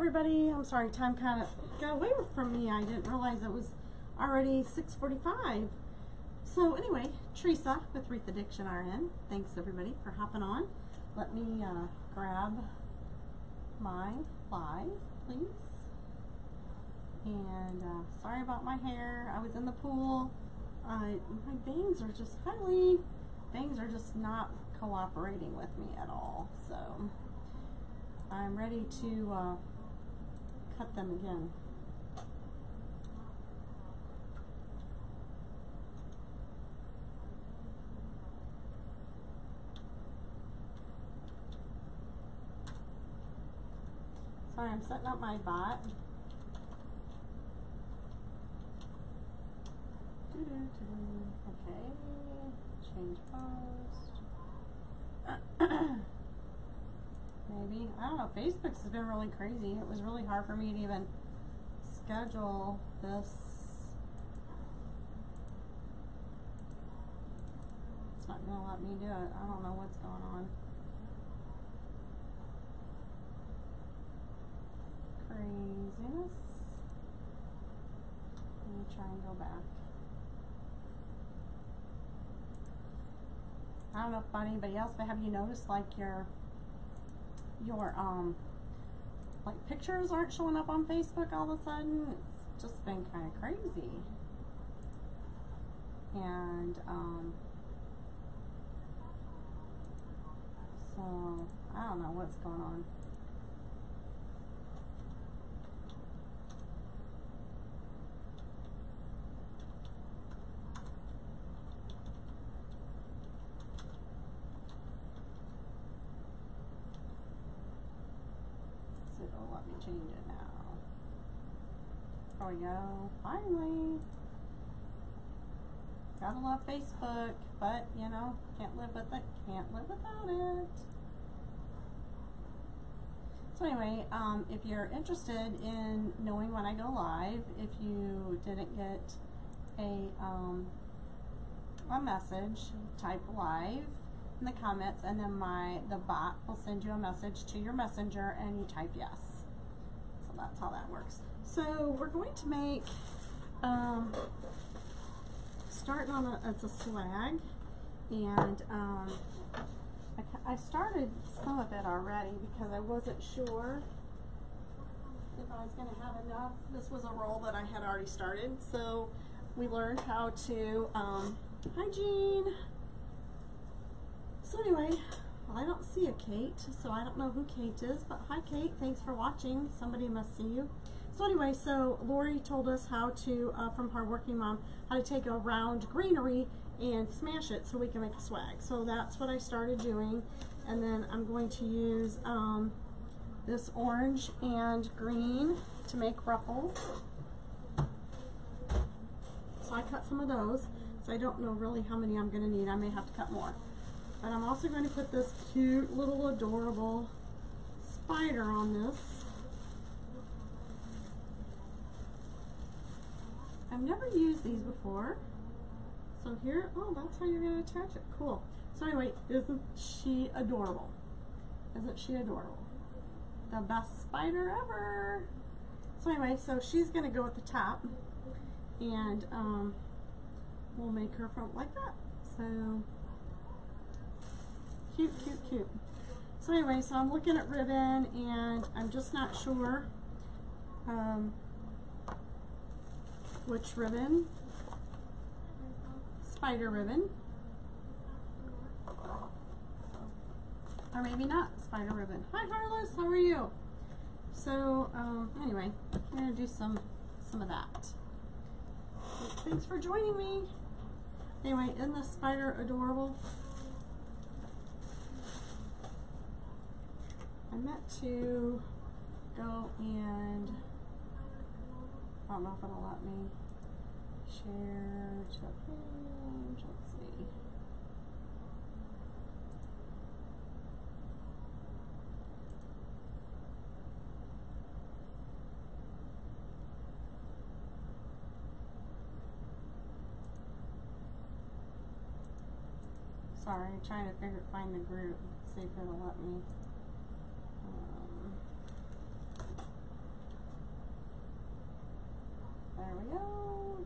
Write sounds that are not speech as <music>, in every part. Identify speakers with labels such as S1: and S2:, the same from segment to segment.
S1: everybody. I'm sorry, time kind of got away from me. I didn't realize it was already 6:45. So anyway, Teresa with Wreath Addiction RN. Thanks everybody for hopping on. Let me uh, grab my live, please. And uh, sorry about my hair. I was in the pool. Uh, my bangs are just highly, bangs are just not cooperating with me at all. So I'm ready to uh, cut them again. Sorry, I'm setting up my bot. Okay, change post. <clears throat> Maybe. I don't know. Facebook's been really crazy. It was really hard for me to even schedule this. It's not going to let me do it. I don't know what's going on. Craziness. Let me try and go back. I don't know about anybody else, but have you noticed like your your um like pictures aren't showing up on Facebook all of a sudden? It's just been kind of crazy. And um so I don't know what's going on. See if it'll let me change it now. There we go. Finally. Gotta love Facebook, but you know, can't live with it. Can't live without it. So anyway, um, if you're interested in knowing when I go live, if you didn't get a um, a message, type live in the comments, and then my the bot will send you a message to your messenger, and you type yes. That's how that works. So we're going to make um, starting on a it's a swag, and um, I, I started some of it already because I wasn't sure if I was going to have enough. This was a roll that I had already started, so we learned how to. Um, Jean. So anyway, well, I don't see a Kate, so I don't know who Kate is. But hi, Kate. Thanks for watching. Somebody must see you. So anyway, so Lori told us how to, uh, from Hardworking Mom, how to take a round greenery and smash it so we can make a swag. So that's what I started doing. And then I'm going to use um, this orange and green to make ruffles. So I cut some of those. So I don't know really how many I'm going to need. I may have to cut more. And I'm also going to put this cute little adorable spider on this. I've never used these before. So here, oh, that's how you're going to attach it. Cool. So anyway, isn't she adorable? Isn't she adorable? The best spider ever. So anyway, so she's going to go at the top. And um, we'll make her front like that. So cute, cute, cute. So anyway, so I'm looking at ribbon and I'm just not sure um, which ribbon. Spider ribbon. Or maybe not spider ribbon. Hi Harless, how are you? So um, anyway, I'm gonna do some some of that. Thanks for joining me. Anyway, isn't the spider adorable? I meant to go and I don't know if it'll let me share to a page. Let's see. Sorry, trying to figure find the group. See if it'll let me. We go.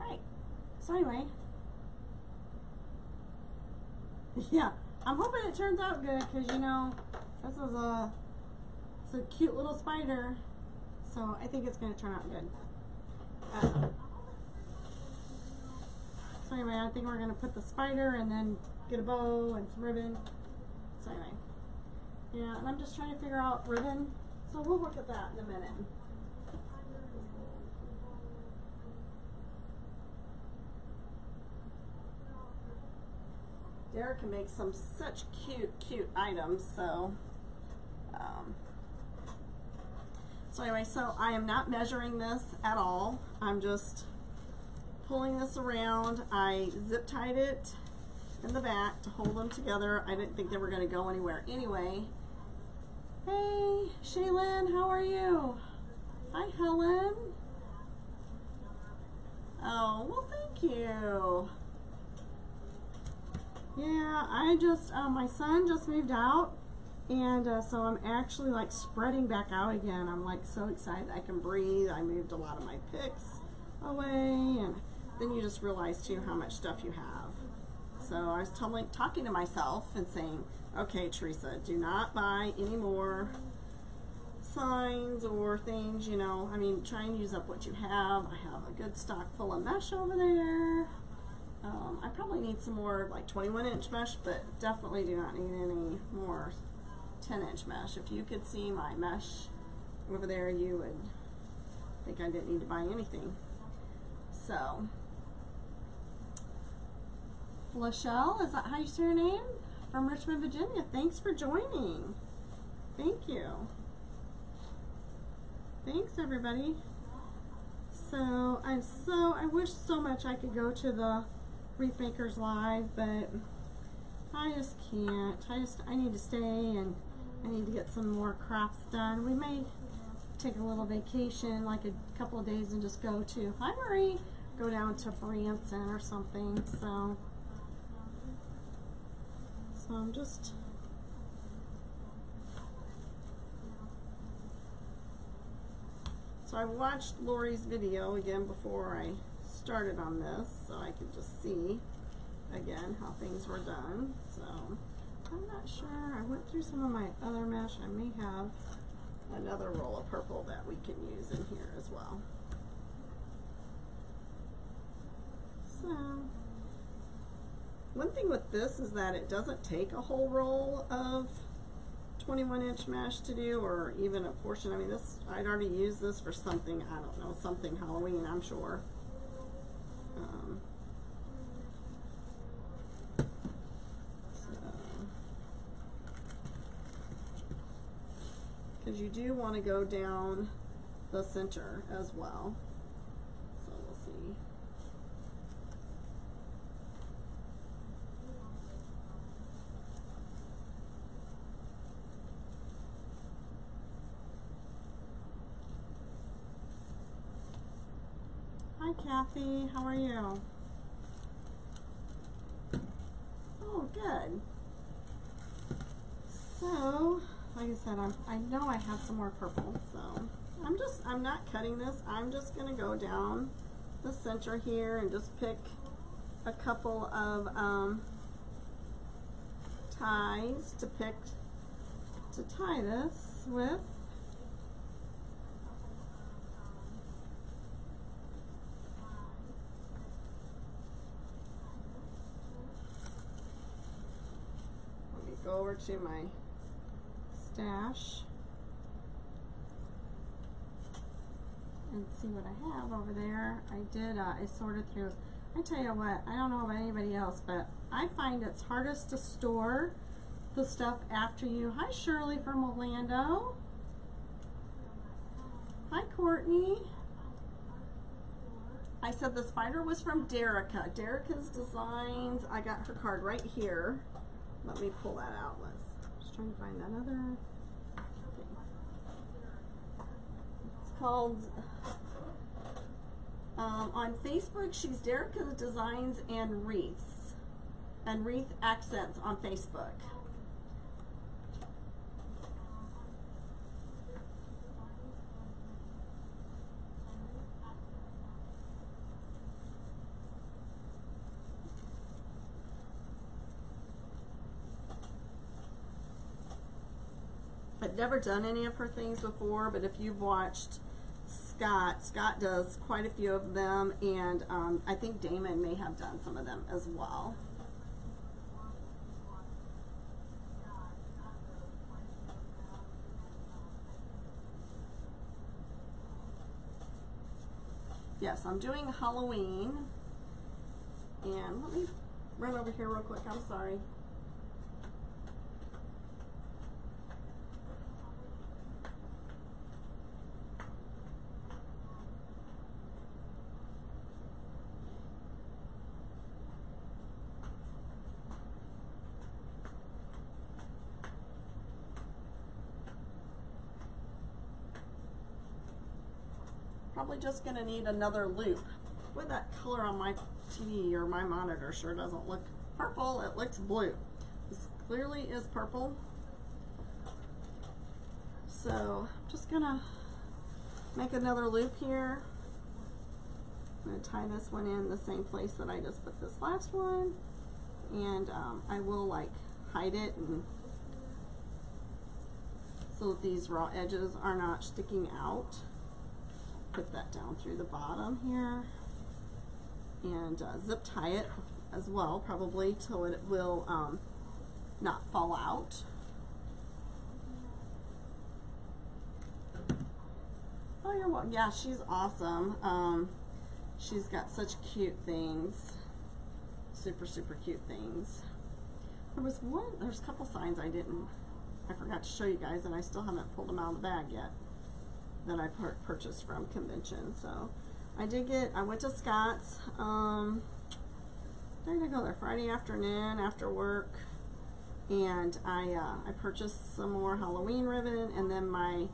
S1: Right. So anyway, <laughs> yeah, I'm hoping it turns out good because you know this is a it's a cute little spider, so I think it's going to turn out good. Uh, so anyway, I think we're going to put the spider and then get a bow and some ribbon. Anyway, yeah, and I'm just trying to figure out ribbon. So we'll look at that in a minute. Derek can make some such cute, cute items, so, um, so anyway, so I am not measuring this at all. I'm just pulling this around. I zip tied it in the back to hold them together. I didn't think they were going to go anywhere anyway. Hey, Shaylin, how are you? Hi, Helen. Oh, well, thank you. Yeah, I just, uh, my son just moved out, and uh, so I'm actually like spreading back out again. I'm like so excited I can breathe. I moved a lot of my picks away, and then you just realize too how much stuff you have. So I was telling, talking to myself and saying, okay, Teresa, do not buy any more signs or things, you know. I mean, try and use up what you have. I have a good stock full of mesh over there. Um, I probably need some more like 21 inch mesh, but definitely do not need any more 10 inch mesh. If you could see my mesh over there, you would think I didn't need to buy anything. So, Lachelle, is that how you say your name? From Richmond, Virginia. Thanks for joining. Thank you. Thanks, everybody. So, I'm so, I wish so much I could go to the Wreath Makers Live, but I just can't. I just, I need to stay and I need to get some more crafts done. We may take a little vacation, like a couple of days and just go to, hi Marie, go down to Branson or something, so. So I'm just, so I watched Lori's video again before I started on this so I could just see again how things were done. So I'm not sure. I went through some of my other mesh. I may have another roll of purple that we can use in here as well. So one thing with this is that it doesn't take a whole roll of 21 inch mesh to do or even a portion. I mean this I'd already used this for something, I don't know, something Halloween I'm sure. Um, because you do want to go down the center as well. So we'll see. Hi Kathy, how are you? Oh, good. So, like I said, I'm, I know I have some more purple, so I'm just, I'm not cutting this. I'm just going to go down the center here and just pick a couple of um, ties to pick, to tie this with. Go over to my stash and see what I have over there. I did, uh, I sorted through. I tell you what, I don't know about anybody else, but I find it's hardest to store the stuff after you. Hi Shirley from Orlando. Hi Courtney. I said the spider was from Dereka. Dereka's Designs. I got her card right here. Let me pull that out. Let's just trying to find that other. It's called um, on Facebook. She's Dereka Designs and Wreaths, and Wreath Accents on Facebook. I've never done any of her things before, but if you've watched Scott, Scott does quite a few of them, and um, I think Damon may have done some of them as well. Yes, I'm doing Halloween. And let me run over here real quick. I'm sorry. Probably just gonna need another loop. With that color on my TV or my monitor sure doesn't look purple, it looks blue. This clearly is purple. So I'm just gonna make another loop here. I'm gonna tie this one in the same place that I just put this last one. And um, I will like hide it and so that these raw edges are not sticking out put that down through the bottom here and uh, zip tie it as well probably till it will um, not fall out. Oh, you're welcome. Yeah, she's awesome. Um, she's got such cute things. Super, super cute things. There was one, there's a couple signs I didn't, I forgot to show you guys and I still haven't pulled them out of the bag yet that I purchased from convention. So I did get, I went to Scott's, um, where did go there? Friday afternoon after work. And I, uh, I purchased some more Halloween ribbon and then my,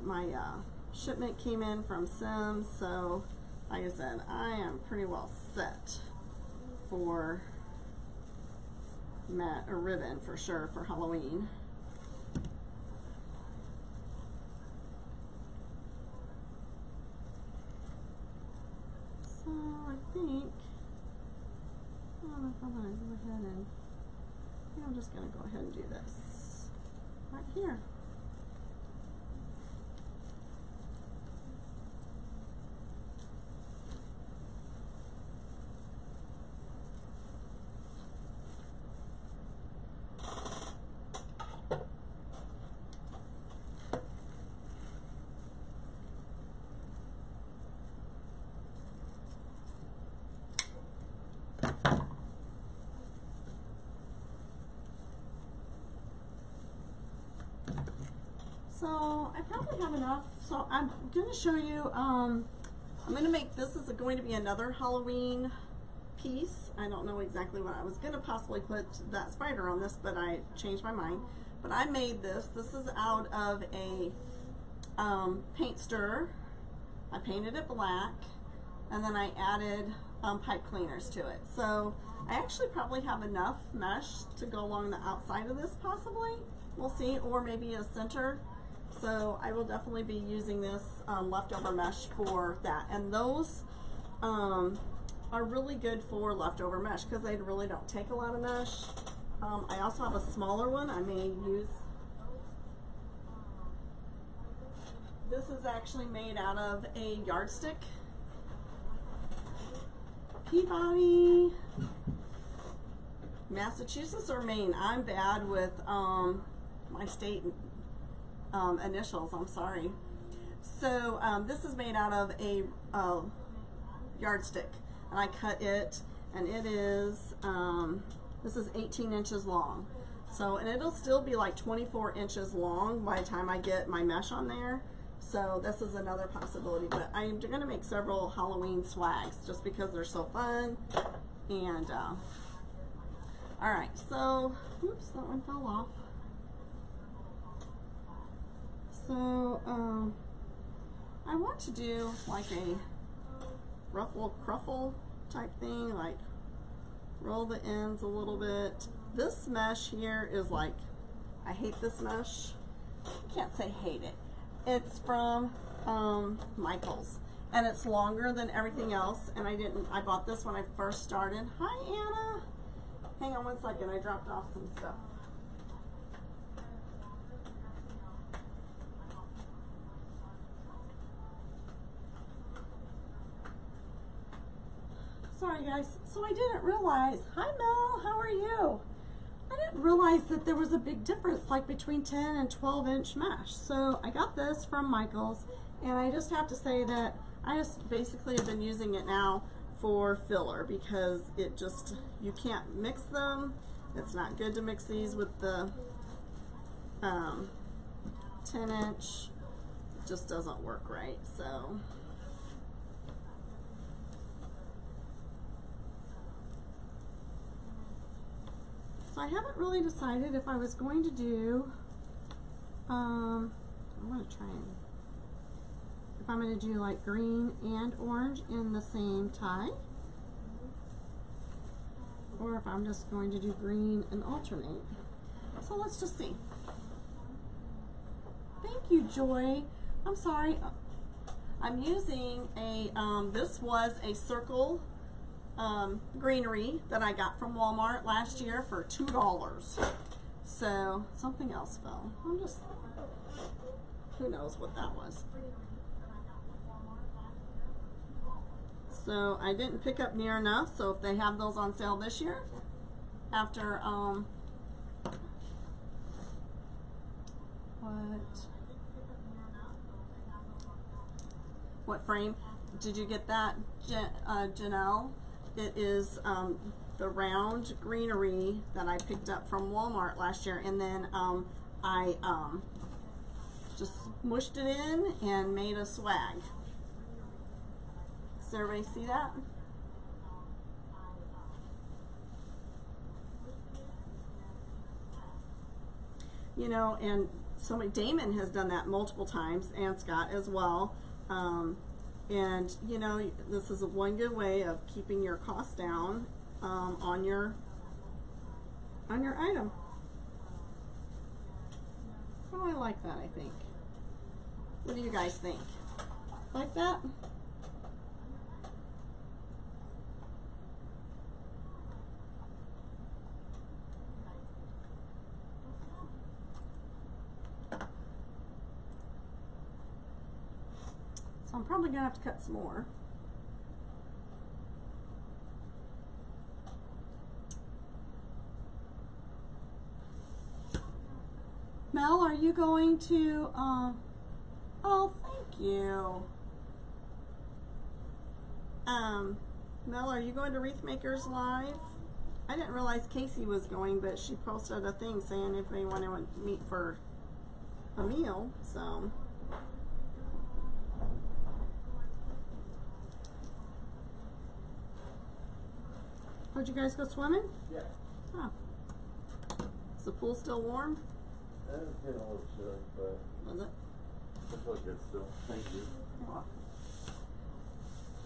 S1: my, uh, shipment came in from Sims. So like I said, I am pretty well set for mat or ribbon for sure for Halloween. I think, I don't know if I'm going to go ahead and, I'm just to go ahead and do this right here. So I probably have enough. So I'm going to show you, um, I'm going to make, this is going to be another Halloween piece. I don't know exactly what I was going to possibly put that spider on this, but I changed my mind. But I made this. This is out of a um, paint stir. I painted it black and then I added um, pipe cleaners to it. So I actually probably have enough mesh to go along the outside of this possibly. We'll see, or maybe a center so I will definitely be using this um, leftover mesh for that. And those um, are really good for leftover mesh because they really don't take a lot of mesh. Um, I also have a smaller one I may use. This is actually made out of a yardstick. Peabody, Massachusetts or Maine. I'm bad with um, my state um, initials, I'm sorry. So um, this is made out of a yardstick and I cut it and it is, um, this is 18 inches long. So, and it'll still be like 24 inches long by the time I get my mesh on there. So this is another possibility, but I'm going to make several Halloween swags just because they're so fun. And, uh, all right, so, oops, that one fell off. So, um, I want to do like a ruffle cruffle type thing, like roll the ends a little bit. This mesh here is like, I hate this mesh. Can't say hate it. It's from um, Michaels and it's longer than everything else and I didn't, I bought this when I first started. Hi Anna! Hang on one second, I dropped off some stuff. Sorry guys. So I didn't realize. Hi Mel, how are you? I didn't realize that there was a big difference like between 10 and 12 inch mesh. So I got this from Michaels and I just have to say that I just basically have been using it now for filler because it just, you can't mix them. It's not good to mix these with the um, 10 inch. It just doesn't work right. So So I haven't really decided if I was going to do, um, I'm going to try and, if I'm going to do like green and orange in the same tie, or if I'm just going to do green and alternate. So let's just see. Thank you, Joy. I'm sorry. I'm using a, um, this was a circle um, greenery that I got from Walmart last year for $2. So something else fell. I'm just, who knows what that was. So I didn't pick up near enough. So if they have those on sale this year, after, um, what, what frame? Did you get that, uh, Janelle? It is um, the round greenery that I picked up from Walmart last year, and then um, I um, just mushed it in and made a swag. Does everybody see that? You know, and so Damon has done that multiple times, and Scott as well. Um, and you know, this is a one good way of keeping your cost down um, on your on your item. Oh, I like that, I think. What do you guys think? Like that? So I'm probably gonna have to cut some more. Mel, are you going to, um, oh, thank you. Um, Mel, are you going to Wreath Makers Live? I didn't realize Casey was going, but she posted a thing saying if anyone to meet for a meal, so. Oh, did you guys go swimming?
S2: Yeah.
S1: Oh. Is the pool still warm?
S2: Uh, that was getting a little chilly, but
S1: Was it?
S2: it's all good still. Thank you.
S1: Oh.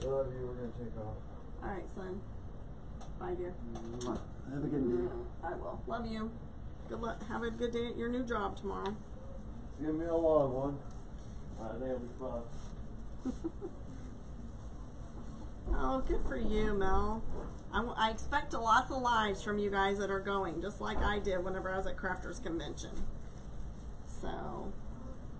S2: Love you. We're gonna take off.
S1: All right, son. Bye, dear. Mm-hmm.
S2: Have a good day. Mm-hmm.
S1: I will. Love you. Good luck. Have a good day at your new job tomorrow.
S2: Give me a long one. I think it'll be fun.
S1: Oh, good for you, Mel. I, I expect lots of lives from you guys that are going, just like I did whenever I was at Crafters Convention. So,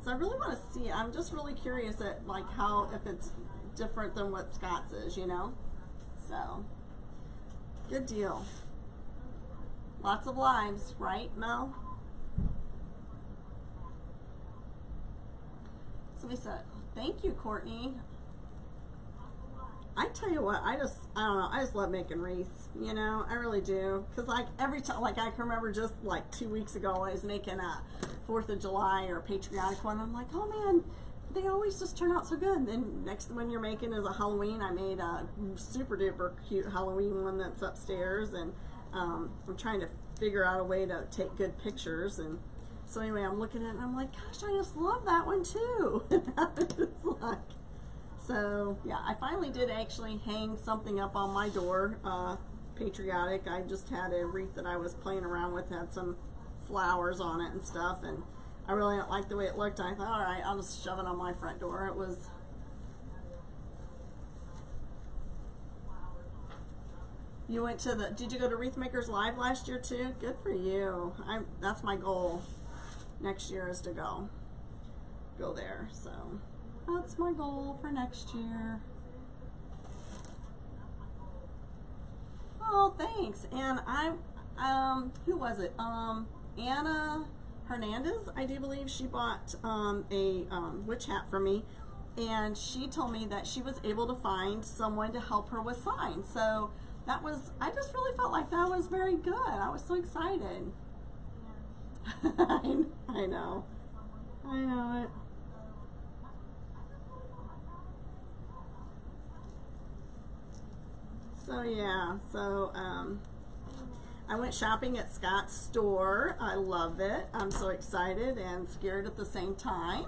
S1: so I really want to see. I'm just really curious at like how if it's different than what Scott's is, you know. So, good deal. Lots of lives, right, Mel? Somebody said, "Thank you, Courtney." I tell you what, I just, I don't know, I just love making wreaths, you know, I really do. Cause like every time, like I can remember just like two weeks ago, I was making a 4th of July or patriotic one. I'm like, oh man, they always just turn out so good. And then next one you're making is a Halloween. I made a super duper cute Halloween one that's upstairs. And um, I'm trying to figure out a way to take good pictures. And so anyway, I'm looking at it and I'm like, gosh, I just love that one too. <laughs> it's like, so yeah, I finally did actually hang something up on my door, uh, patriotic. I just had a wreath that I was playing around with, had some flowers on it and stuff, and I really didn't like the way it looked. I thought, all right, I'll just shove it on my front door. It was. You went to the. Did you go to Wreath Makers Live last year too? Good for you. I. That's my goal. Next year is to go. Go there. So. That's my goal for next year. Oh, thanks. And I, um, who was it? Um, Anna Hernandez, I do believe she bought um, a um, witch hat for me, and she told me that she was able to find someone to help her with signs. So that was, I just really felt like that was very good. I was so excited. I, <laughs> I know. I know it. So yeah, so um, I went shopping at Scott's store. I love it. I'm so excited and scared at the same time.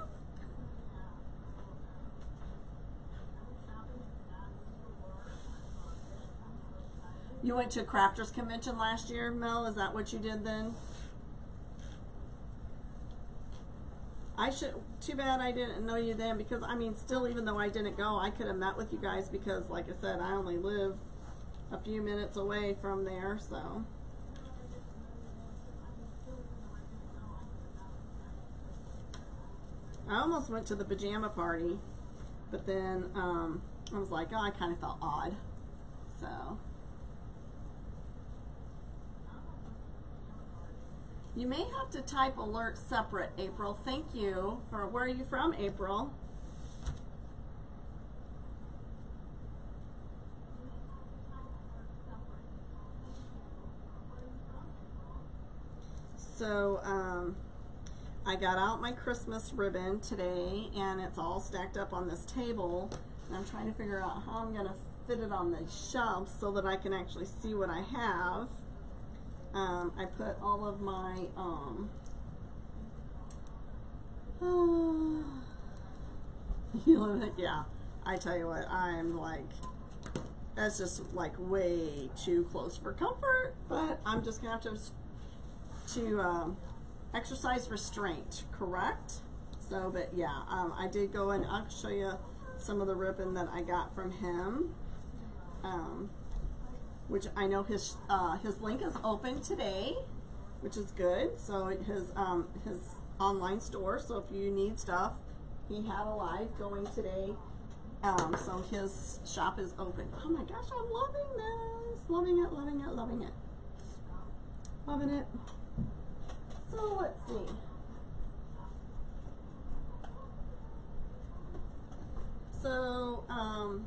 S1: You went to a crafters convention last year, Mel? Is that what you did then? I should. Too bad I didn't know you then because I mean, still, even though I didn't go, I could have met with you guys because, like I said, I only live a few minutes away from there. So. I almost went to the pajama party, but then um, I was like, oh, I kind of felt odd. So. You may have to type alert separate, April. Thank you for where are you from, April? So, um, I got out my Christmas ribbon today and it's all stacked up on this table. And I'm trying to figure out how I'm going to fit it on the shelf so that I can actually see what I have. Um, I put all of my, um, <sighs> it? <laughs> Yeah. I tell you what, I'm like, that's just like way too close for comfort, but I'm just gonna have to, to, um, exercise restraint, correct? So, but yeah, um, I did go and I'll show you some of the ribbon that I got from him. Um, which I know his uh, his link is open today, which is good. So his um, his online store. So if you need stuff, he had a live going today. Um, so his shop is open. Oh my gosh, I'm loving this! Loving it, loving it, loving it, loving it. So let's see. So um,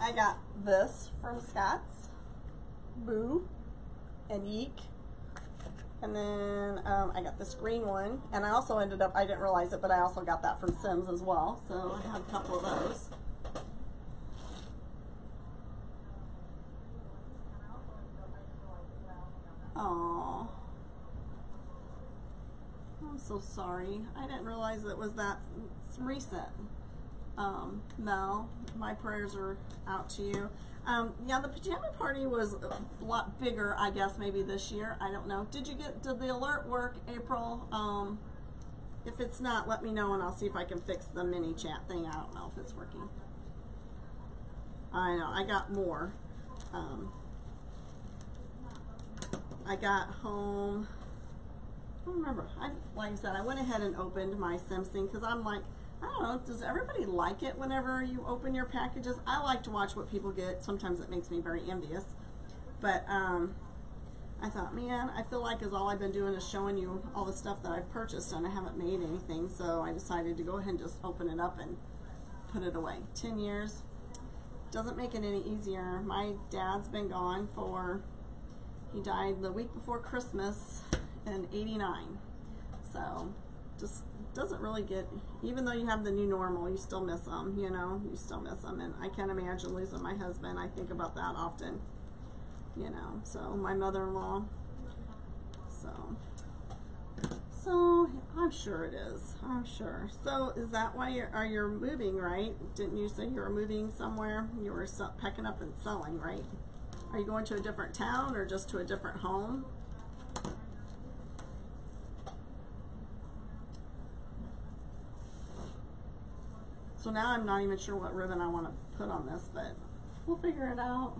S1: I got this from Scott's. Boo and Yeek. And then um, I got this green one. And I also ended up, I didn't realize it, but I also got that from Sims as well. So I have a couple of those. Oh, I'm so sorry. I didn't realize it was that recent. Um, Mel, my prayers are out to you. Um, yeah, the pajama party was a lot bigger, I guess, maybe this year. I don't know. Did you get, did the alert work, April? Um, if it's not, let me know and I'll see if I can fix the mini chat thing. I don't know if it's working. I know, I got more. Um, I got home, don't remember. I, like I said, I went ahead and opened my Simpson because I'm like, I don't know, does everybody like it whenever you open your packages? I like to watch what people get. Sometimes it makes me very envious. But um, I thought, man, I feel like as all I've been doing is showing you all the stuff that I've purchased and I haven't made anything. So I decided to go ahead and just open it up and put it away. 10 years. Doesn't make it any easier. My dad's been gone for, he died the week before Christmas in 89. So just doesn't really get, even though you have the new normal, you still miss them, you know, you still miss them. And I can't imagine losing my husband. I think about that often, you know. So my mother-in-law, so, so I'm sure it is. I'm sure. So is that why you're, uh, are you moving, right? Didn't you say you were moving somewhere? You were packing up and selling, right? Are you going to a different town or just to a different home? So now I'm not even sure what ribbon I want to put on this, but we'll figure it out.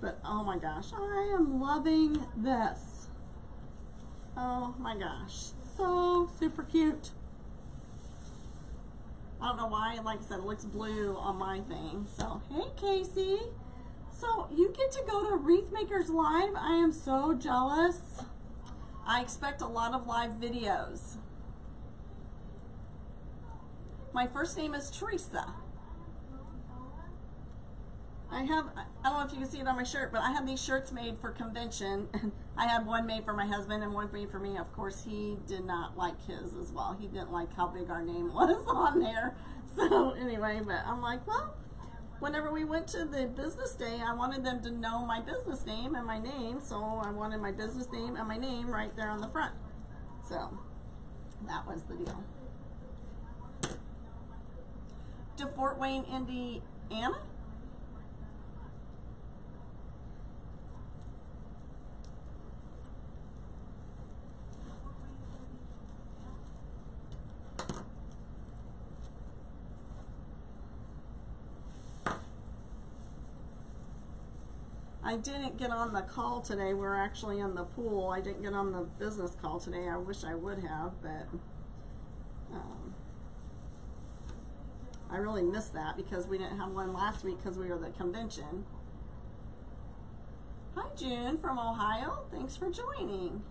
S1: But oh my gosh, I am loving this. Oh my gosh, so super cute. I don't know why, like I said, it looks blue on my thing. So, hey Casey. So you get to go to Wreath Makers Live. I am so jealous. I expect a lot of live videos. My first name is Teresa. I have, I don't know if you can see it on my shirt, but I have these shirts made for convention. <laughs> I had one made for my husband and one made for me. Of course, he did not like his as well. He didn't like how big our name <laughs> was on there. So anyway, but I'm like, well, whenever we went to the business day, I wanted them to know my business name and my name. So I wanted my business name and my name right there on the front. So that was the deal. To Fort Wayne, Indiana. I didn't get on the call today. We're actually in the pool. I didn't get on the business call today. I wish I would have, but um, I really miss that because we didn't have one last week because we were at the convention. Hi, June from Ohio. Thanks for joining.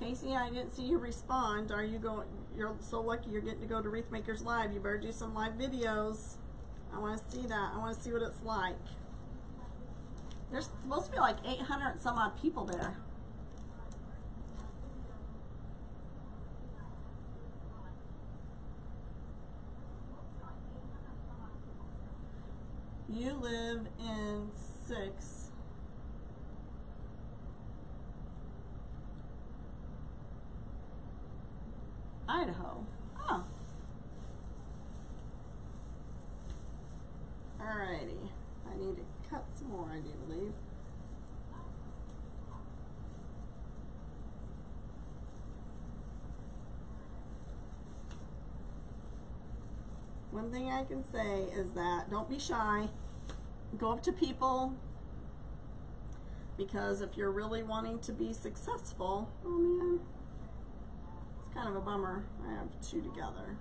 S1: Casey, I didn't see you respond. Are you going? You're so lucky you're getting to go to Wreath Makers Live. You better do some live videos. I want to see that. I want to see what it's like. There's supposed to be like 800 some odd people there. You live in six. Idaho. Oh. Alrighty. I need to cut some more, I do believe. One thing I can say is that don't be shy. Go up to people because if you're really wanting to be successful, oh man, it's kind of a bummer. I have two together.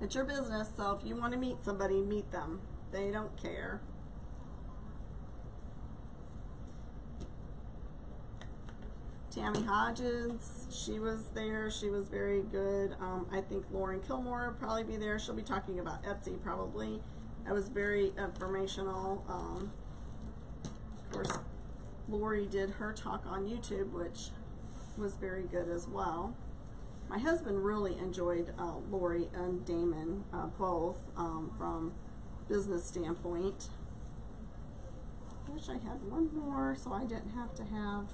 S1: It's your business, so if you want to meet somebody, meet them. They don't care. Tammy Hodges, she was there. She was very good. Um, I think Lauren Kilmore will probably be there. She'll be talking about Etsy probably. That was very informational. Um, of course, Lori did her talk on YouTube, which was very good as well. My husband really enjoyed uh, Lori and Damon uh, both um, from business standpoint. I wish I had one more so I didn't have to have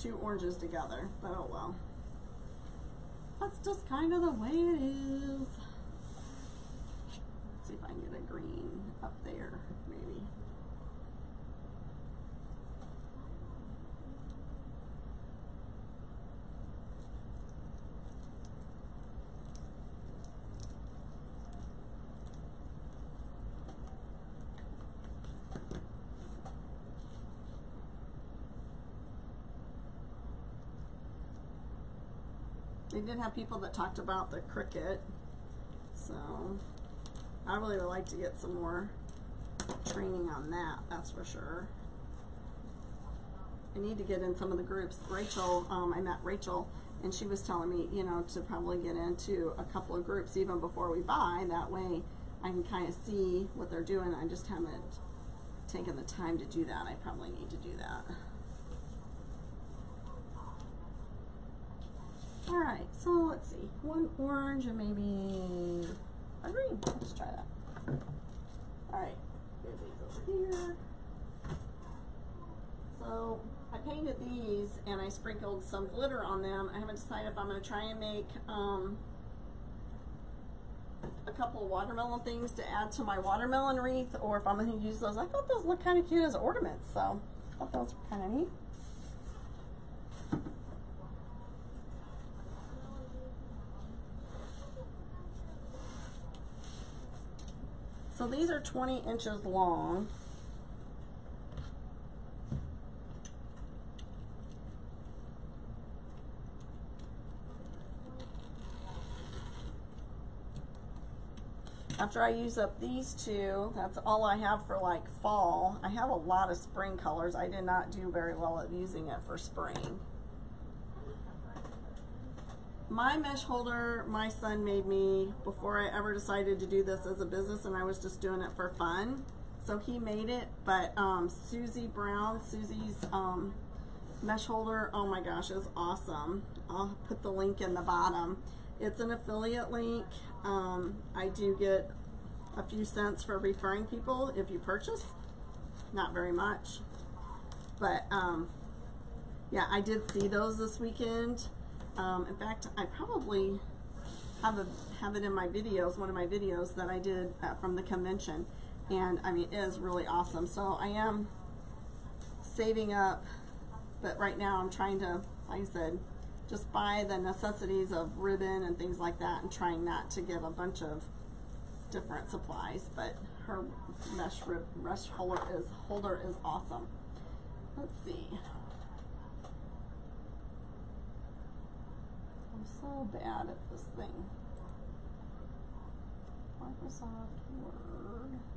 S1: two oranges together, but oh well. That's just kind of the way it is. Let's see if I can get a green up there, maybe. They did have people that talked about the Cricut, so I really would like to get some more training on that, that's for sure. I need to get in some of the groups. Rachel, um, I met Rachel, and she was telling me, you know, to probably get into a couple of groups even before we buy. That way I can kind of see what they're doing. I just haven't taken the time to do that. I probably need to do that. All right, so let's see, one orange and maybe a green. Let's try that. All right, get these over here. So I painted these and I sprinkled some glitter on them. I haven't decided if I'm going to try and make um, a couple watermelon things to add to my watermelon wreath or if I'm going to use those. I thought those looked kind of cute as ornaments, so I thought those were kind of neat. So these are 20 inches long. After I use up these two, that's all I have for like fall. I have a lot of spring colors. I did not do very well at using it for spring. My mesh holder, my son made me before I ever decided to do this as a business and I was just doing it for fun. So he made it, but um, Susie Brown, Susie's um, mesh holder, oh my gosh, is awesome. I'll put the link in the bottom. It's an affiliate link. Um, I do get a few cents for referring people if you purchase. Not very much. But um, yeah, I did see those this weekend. Um, in fact, I probably have a have it in my videos, one of my videos that I did uh, from the convention, and I mean it is really awesome. So I am saving up, but right now I'm trying to, like I said, just buy the necessities of ribbon and things like that, and trying not to get a bunch of different supplies. But her mesh rib, mesh holder is holder is awesome. Let's see. I'm so bad at this thing. Microsoft Word.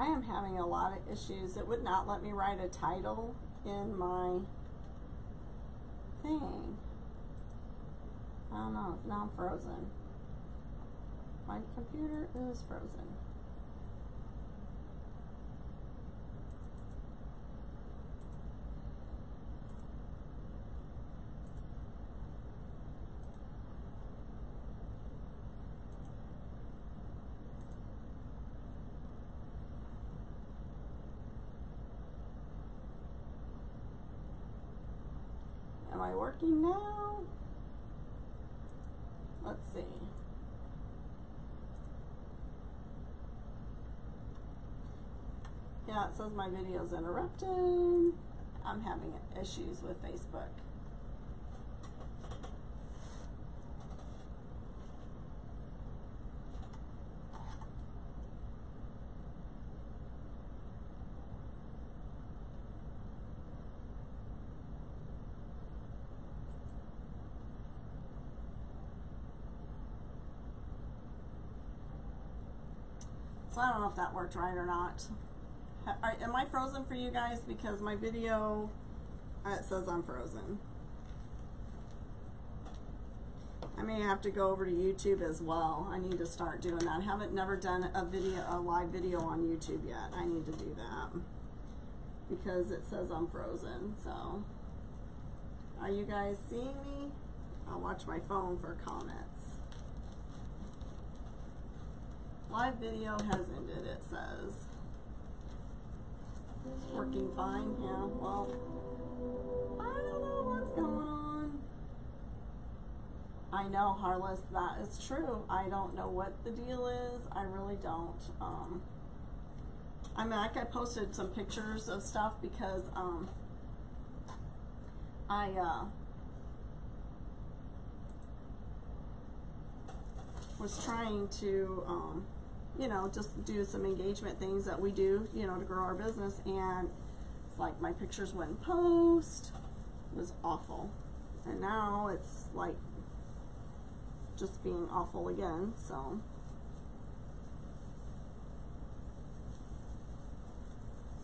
S1: I am having a lot of issues. It would not let me write a title in my thing. I don't know. Now I'm frozen. My computer is frozen. I working now? Let's see. Yeah, it says my video's interrupted. I'm having issues with Facebook. If that worked right or not. Am I frozen for you guys? Because my video, uh, it says I'm frozen. I may have to go over to YouTube as well. I need to start doing that. I haven't never done a video, a live video on YouTube yet. I need to do that because it says I'm frozen. So, are you guys seeing me? I'll watch my phone for comments. Live video has ended, it says. It's working fine, yeah, well, I don't know what's going on. I know, Harless, that is true. I don't know what the deal is. I really don't. Um, I mean, like I posted some pictures of stuff because, um, I, uh, was trying to, um, you know, just do some engagement things that we do, you know, to grow our business. And it's like my pictures wouldn't post. It was awful. And now it's like just being awful again. So.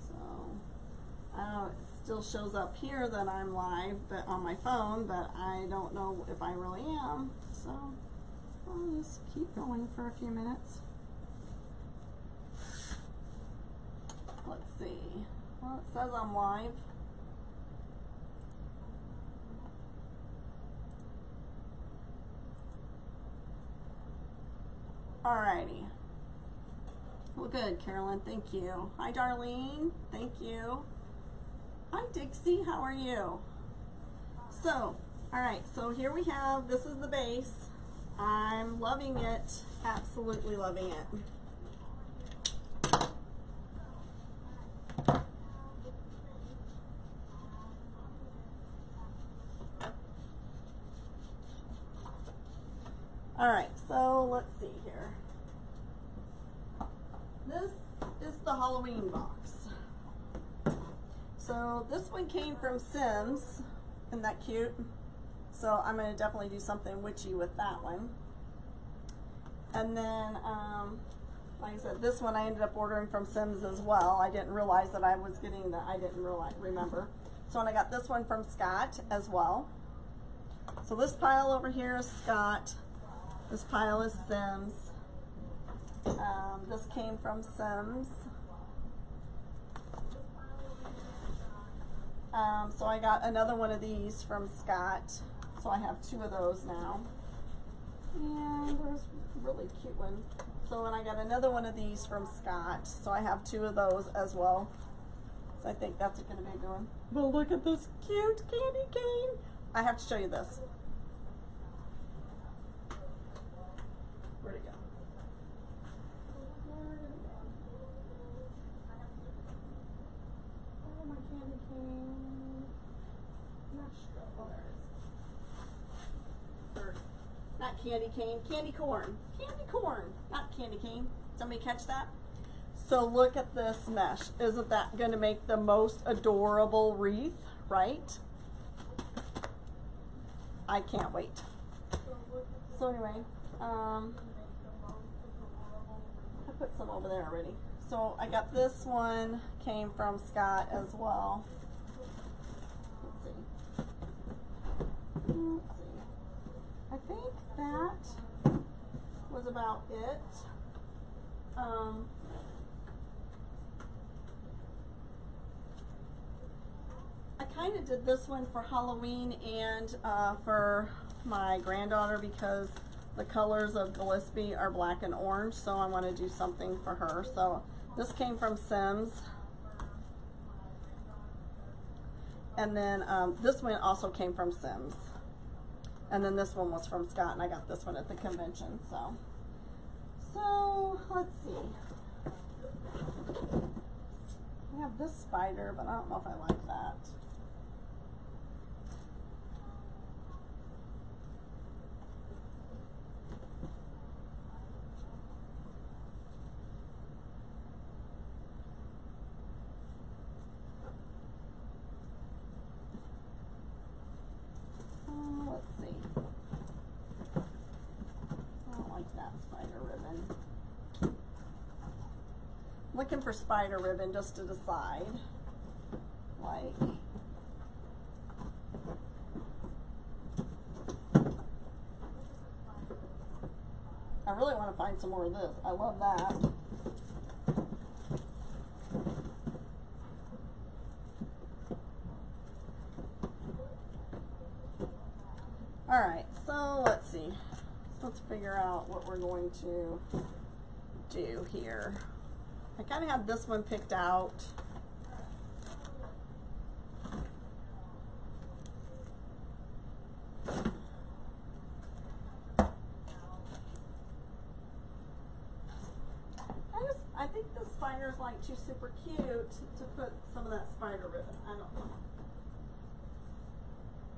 S1: So, I don't know, it still shows up here that I'm live, but on my phone, but I don't know if I really am. So, I'll just keep going for a few minutes. Let's see. Well, it says I'm live. Alrighty. Well, good, Carolyn. Thank you. Hi, Darlene. Thank you. Hi, Dixie. How are you? So, alright, so here we have, this is the base. I'm loving it. Absolutely loving it. Alright, so let's see here. This is the Halloween box. So this one came from Sims. Isn't that cute? So I'm going to definitely do something witchy with that one. And then, um, like I said, this one I ended up ordering from Sims as well. I didn't realize that I was getting that. I didn't realize, remember. So and I got this one from Scott as well. So this pile over here is Scott. This pile is Sims. Um, this came from Sims. Um, so I got another one of these from Scott. So I have two of those now. And there's a really cute one. So and I got another one of these from Scott. So I have two of those as well. So I think that's going to be a good one. But look at this cute candy cane. I have to show you this. Where'd it go? Where'd it go? Oh, my candy cane. Not sure. Oh, there it is. Or, not candy cane, candy corn. Candy corn, not candy cane. Somebody catch that? So look at this mesh. Isn't that going to make the most adorable wreath, right? I can't wait. So anyway, um, I put some over there already. So I got this one, came from Scott as well. Let's see. Let's see. I think that was about it. Um, I kind of did this one for Halloween and uh, for my granddaughter because the colors of Gillespie are black and orange, so I want to do something for her. So this came from Sims. And then um, this one also came from Sims. And then this one was from Scott, and I got this one at the convention. So, so let's see. I have this spider, but I don't know if I like that. Uh, let's see. I don't like that spider ribbon. Looking for spider ribbon just to decide. Like. I really want to find some more of this. I love that. Alright, so let's see. Let's figure out what we're going to do here. I kind of have this one picked out. I just, I think the spider's like too super cute to put some of that spider ribbon. I don't know.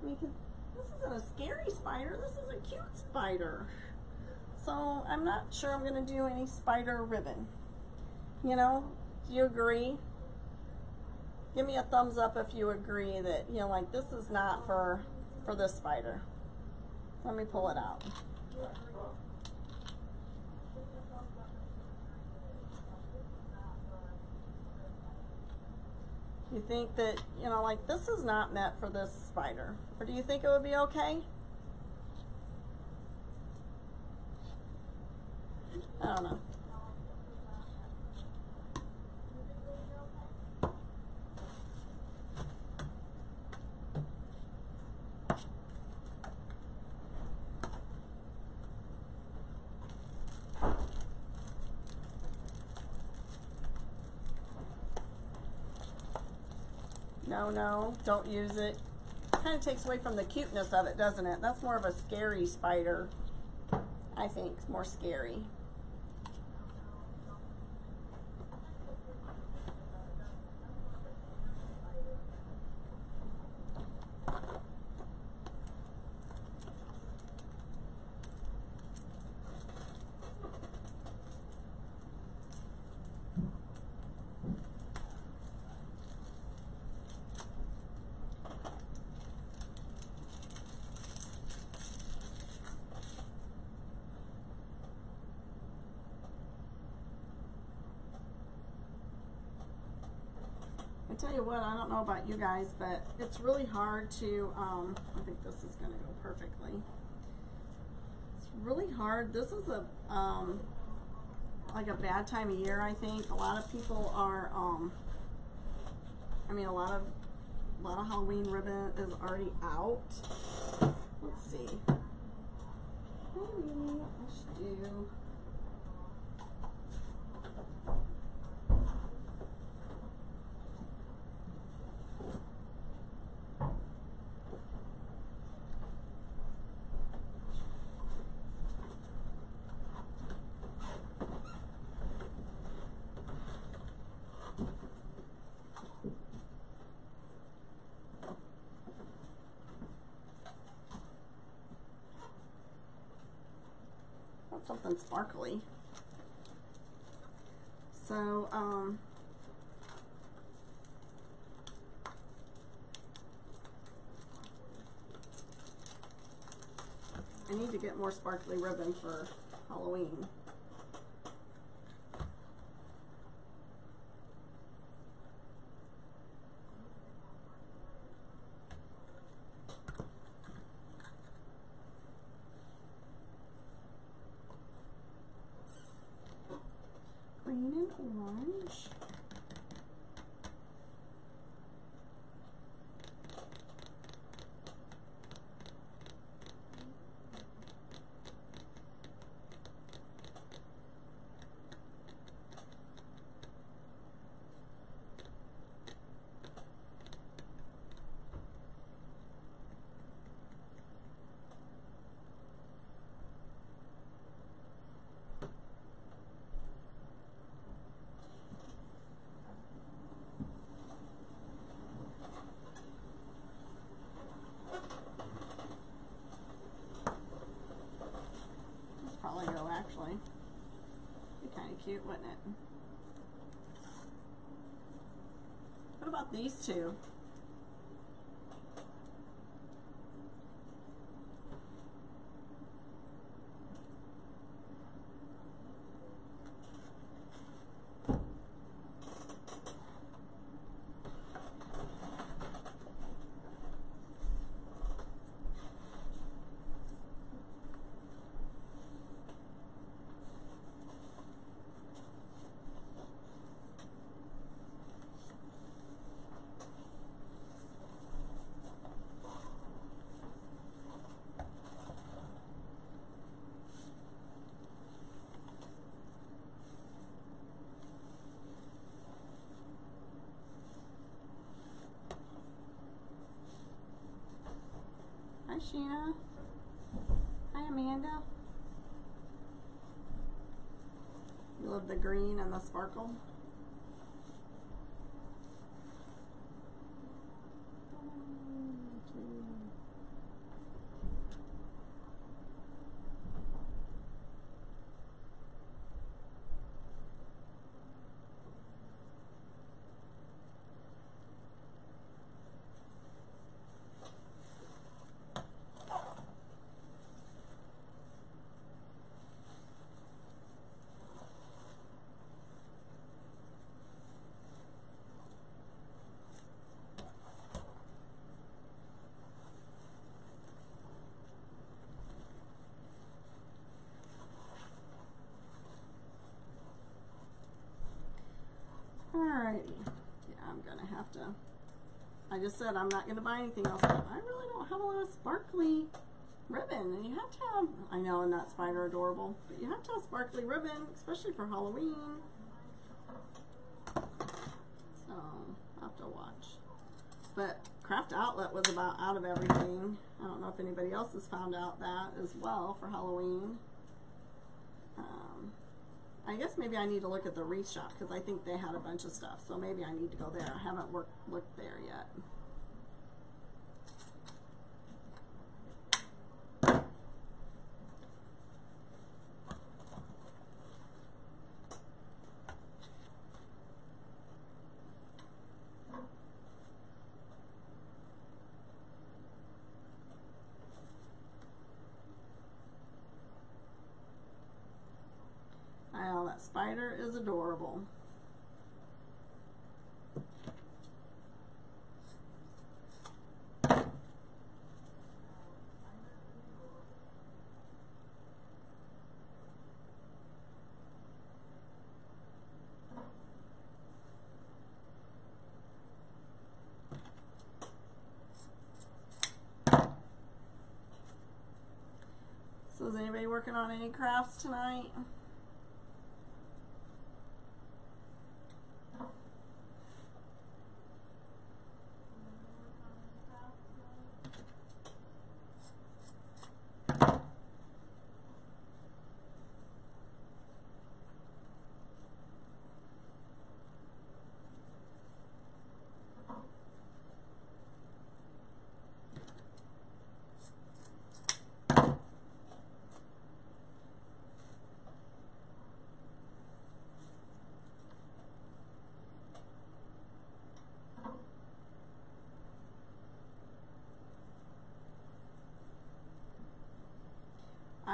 S1: I mean, this isn't a scary spider. This is a cute spider. So I'm not sure I'm going to do any spider ribbon. You know, do you agree? Give me a thumbs up if you agree that, you know, like this is not for, for this spider. Let me pull it out. You think that, you know, like this is not meant for this spider? Or do you think it would be okay? I don't know. No, no, don't use it. Kind of takes away from the cuteness of it, doesn't it? That's more of a scary spider. I think more scary. What, I don't know about you guys, but it's really hard to, um, I think this is gonna go perfectly. It's really hard, this is a, um, like a bad time of year, I think. A lot of people are, um, I mean, a lot of, a lot of Halloween ribbon is already out. Let's see. Maybe I should do. Something sparkly. So, um, I need to get more sparkly ribbon for Halloween. Green and orange. That's probably go actually. Be kind of cute, wouldn't it? What about these two? Sheena. Hi, Amanda. You love the green and the sparkle? One, two. Alrighty. Yeah, I'm gonna have to. I just said I'm not gonna buy anything else, I really don't have a lot of sparkly ribbon. And you have to have, I know, and that spider adorable, but you have to have sparkly ribbon, especially for Halloween. So, I'll have to watch. But Craft Outlet was about out of everything. I don't know if anybody else has found out that as well for Halloween. I guess maybe I need to look at the Wreath shop because I think they had a bunch of stuff. So maybe I need to go there. I haven't worked looked there yet. Oh, that spider is adorable. So is anybody working on any crafts tonight?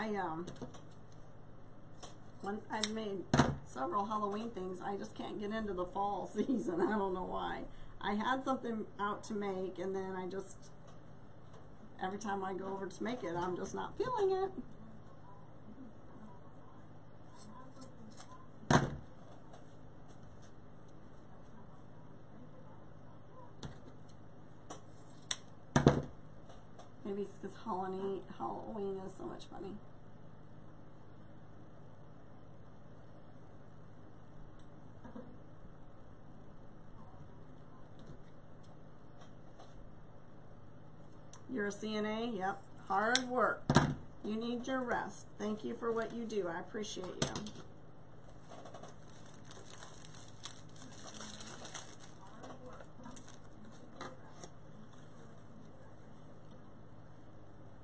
S1: I um one I've made several Halloween things. I just can't get into the fall <laughs> season. I don't know why. I had something out to make and then I just every time I go over to make it, I'm just not feeling it. Maybe it's because Halloween, Halloween is so much funny. You're a CNA? Yep. Hard work. You need your rest. Thank you for what you do. I appreciate you.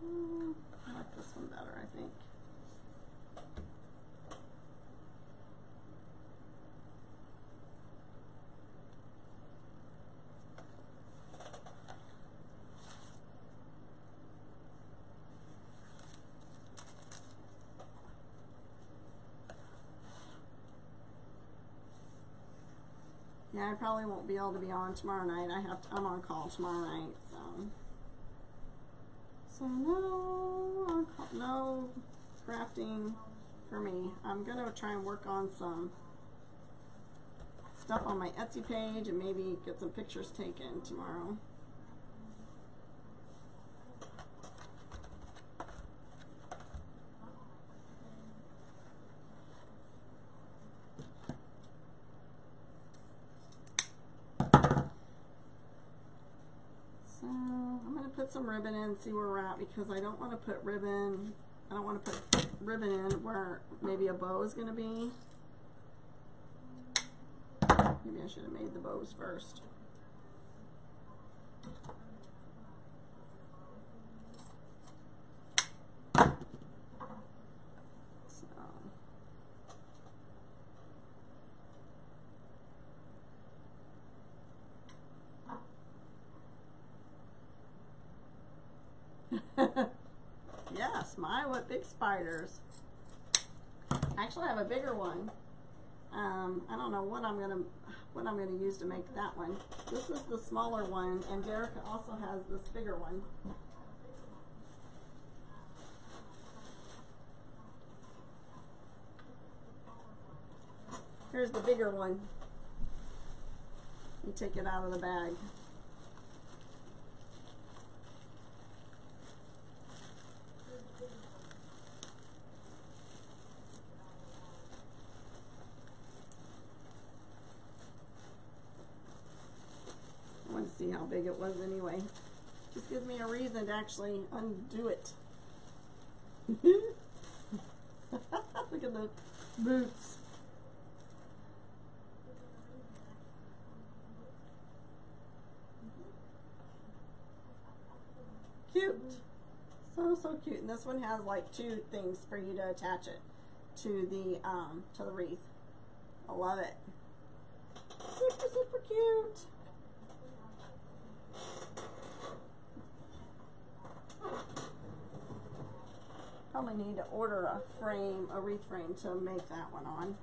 S1: Mm, I like this one better, I think. Yeah, I probably won't be able to be on tomorrow night. I have to, I'm on call tomorrow night, so. So no, no crafting for me. I'm gonna try and work on some stuff on my Etsy page and maybe get some pictures taken tomorrow. So I'm gonna some ribbon in, see where we're at, because I don't want to put ribbon. I don't want to put ribbon in where maybe a bow is gonna be. Maybe I should have made the bows first. So. Yes, want big spiders. I actually have a bigger one. Um, I don't know what I'm gonna what I'm gonna use to make that one. This is the smaller one, and Dereka also has this bigger one. Here's the bigger one. You take it out of the bag. I want to see how big it was anyway. Just gives to actually undo it. <laughs> Look at the boots. Cute. So, so cute. And this one has like two things for you to attach it to the, um, to the wreath. I love it. Super, super cute. Probably need to order a frame, a wreath frame to make that one on.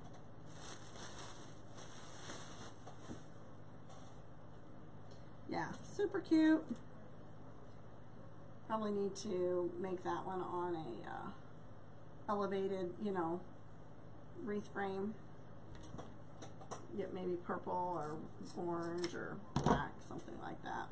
S1: Yeah, super cute. Probably need to make that one on a uh, elevated, you know, wreath frame. Get maybe purple or orange or black, something like that.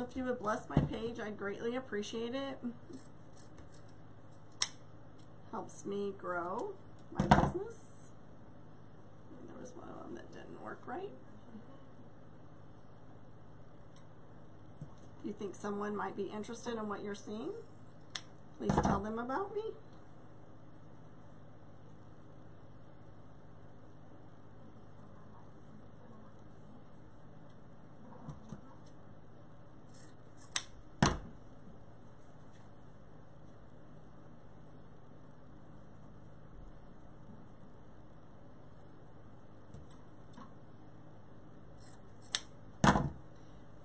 S1: So if you would bless my page, I'd greatly appreciate it. Helps me grow my business. There was one of them that didn't work right. If you think someone might be interested in what you're seeing, please tell them about me.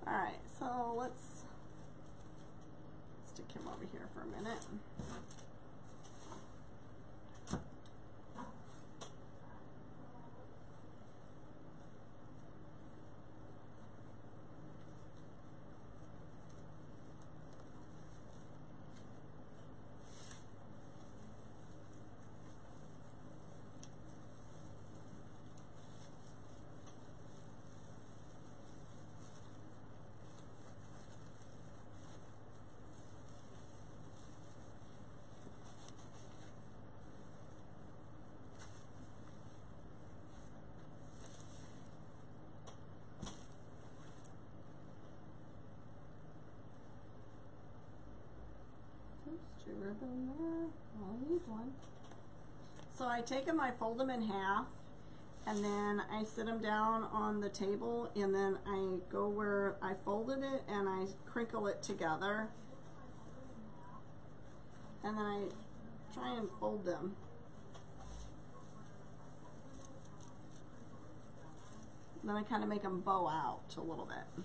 S1: Alright, so let's stick him over here for a minute. Oops, two ribbon there. I only need one. So I take them, I fold them in half, and then I sit them down on the table, and then I go where I folded it and I crinkle it together. And then I try and fold them. Then I kind of make them bow out a little bit.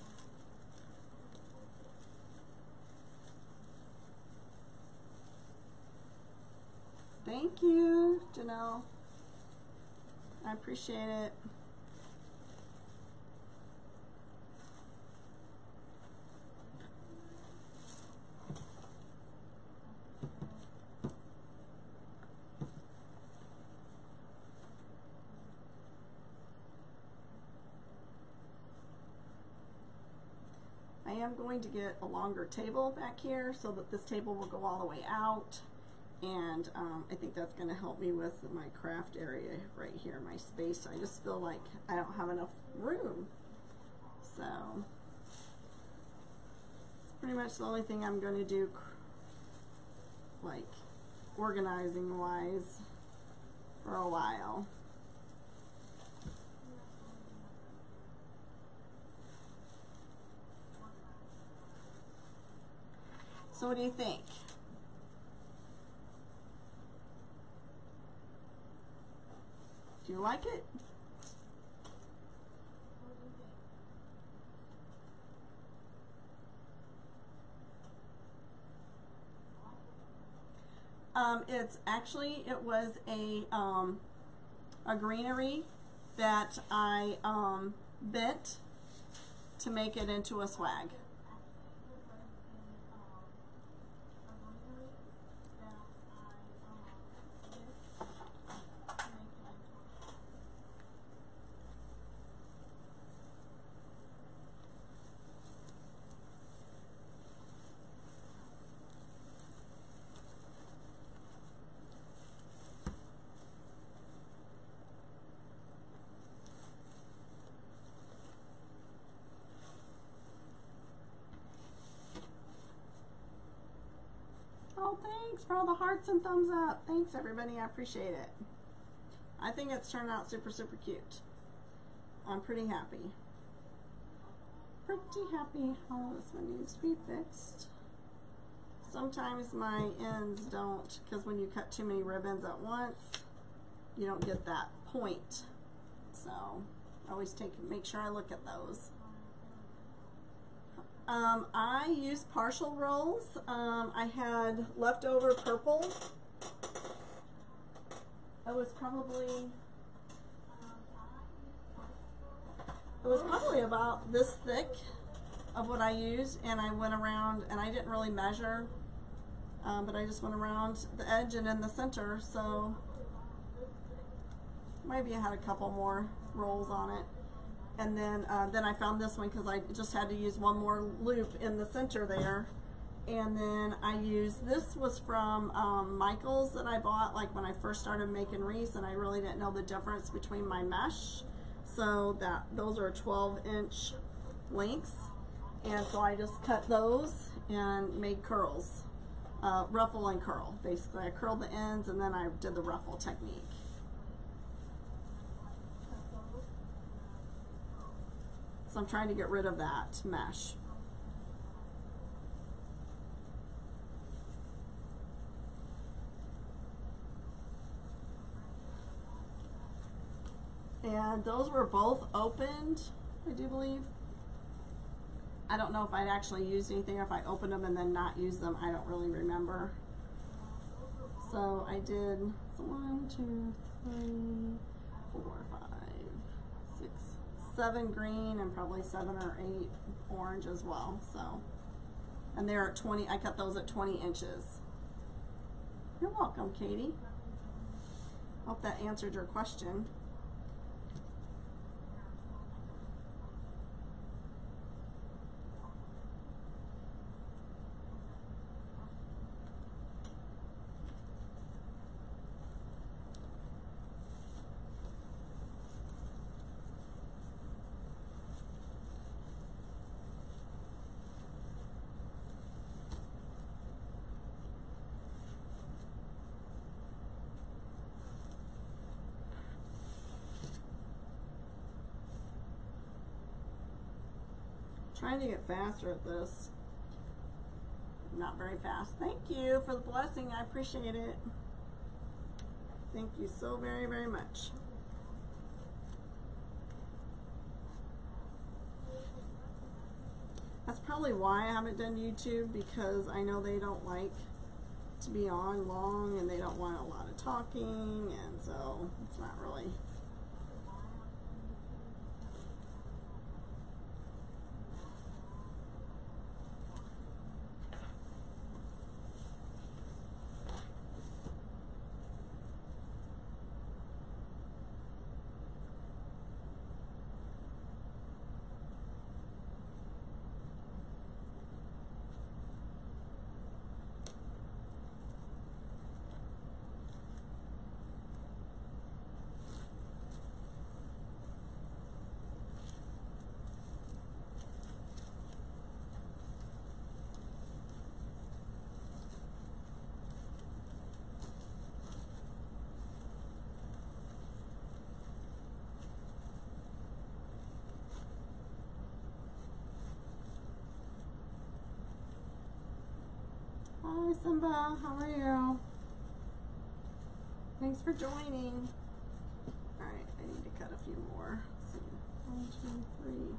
S1: Thank you, Janelle. I appreciate it. I am going to get a longer table back here so that this table will go all the way out and um, I think that's going to help me with my craft area right here, my space. I just feel like I don't have enough room. So, it's pretty much the only thing I'm going to do, like, organizing wise for a while. So what do you think? Do you like it? Um, it's actually it was a um, a greenery that I um, to make it into a swag. Oh, thanks for all the hearts and thumbs up. Thanks, everybody. I appreciate it. I think it's turned out super, super cute. I'm pretty happy. Pretty happy. Oh, this one needs to be fixed. Sometimes my ends don't, because when you cut too many ribbons at once, you don't get that point. So, always take make sure I look at those. Um, I used partial rolls. Um, I had leftover purple. It was probably it was probably about this thick of what I used, and I went around and I didn't really measure, um, but I just went around the edge and in the center. So maybe I had a couple more rolls on it. And then uh, then I found this one because I just had to use one more loop in the center there. And then I used this was from um, Michaels that I bought like when I first started making wreaths, and I really didn't know the difference between my mesh. So that those are 12 inch lengths, and so I just cut those and made curls, uh, ruffle and curl. Basically, I curled the ends and then I did the ruffle technique. So I'm trying to get rid of that mesh. And those were both opened, I do believe. I don't know if I'd actually used anything or if I opened them and then not used them. I don't really remember. So I did one, two, three, seven green and probably seven or eight orange as well. So, and they're at 20, I cut those at 20 inches. You're welcome, Katie. Hope that answered your question. Trying to get faster at this. Not very fast. Thank you for the blessing. I appreciate it. Thank you so very, very much. That's probably why I haven't done YouTube because I know they don't like to be on long and they don't want a lot of talking and so it's not really Hi Simba, how are you? Thanks for joining. Alright, I need to cut a few more. One, two, three.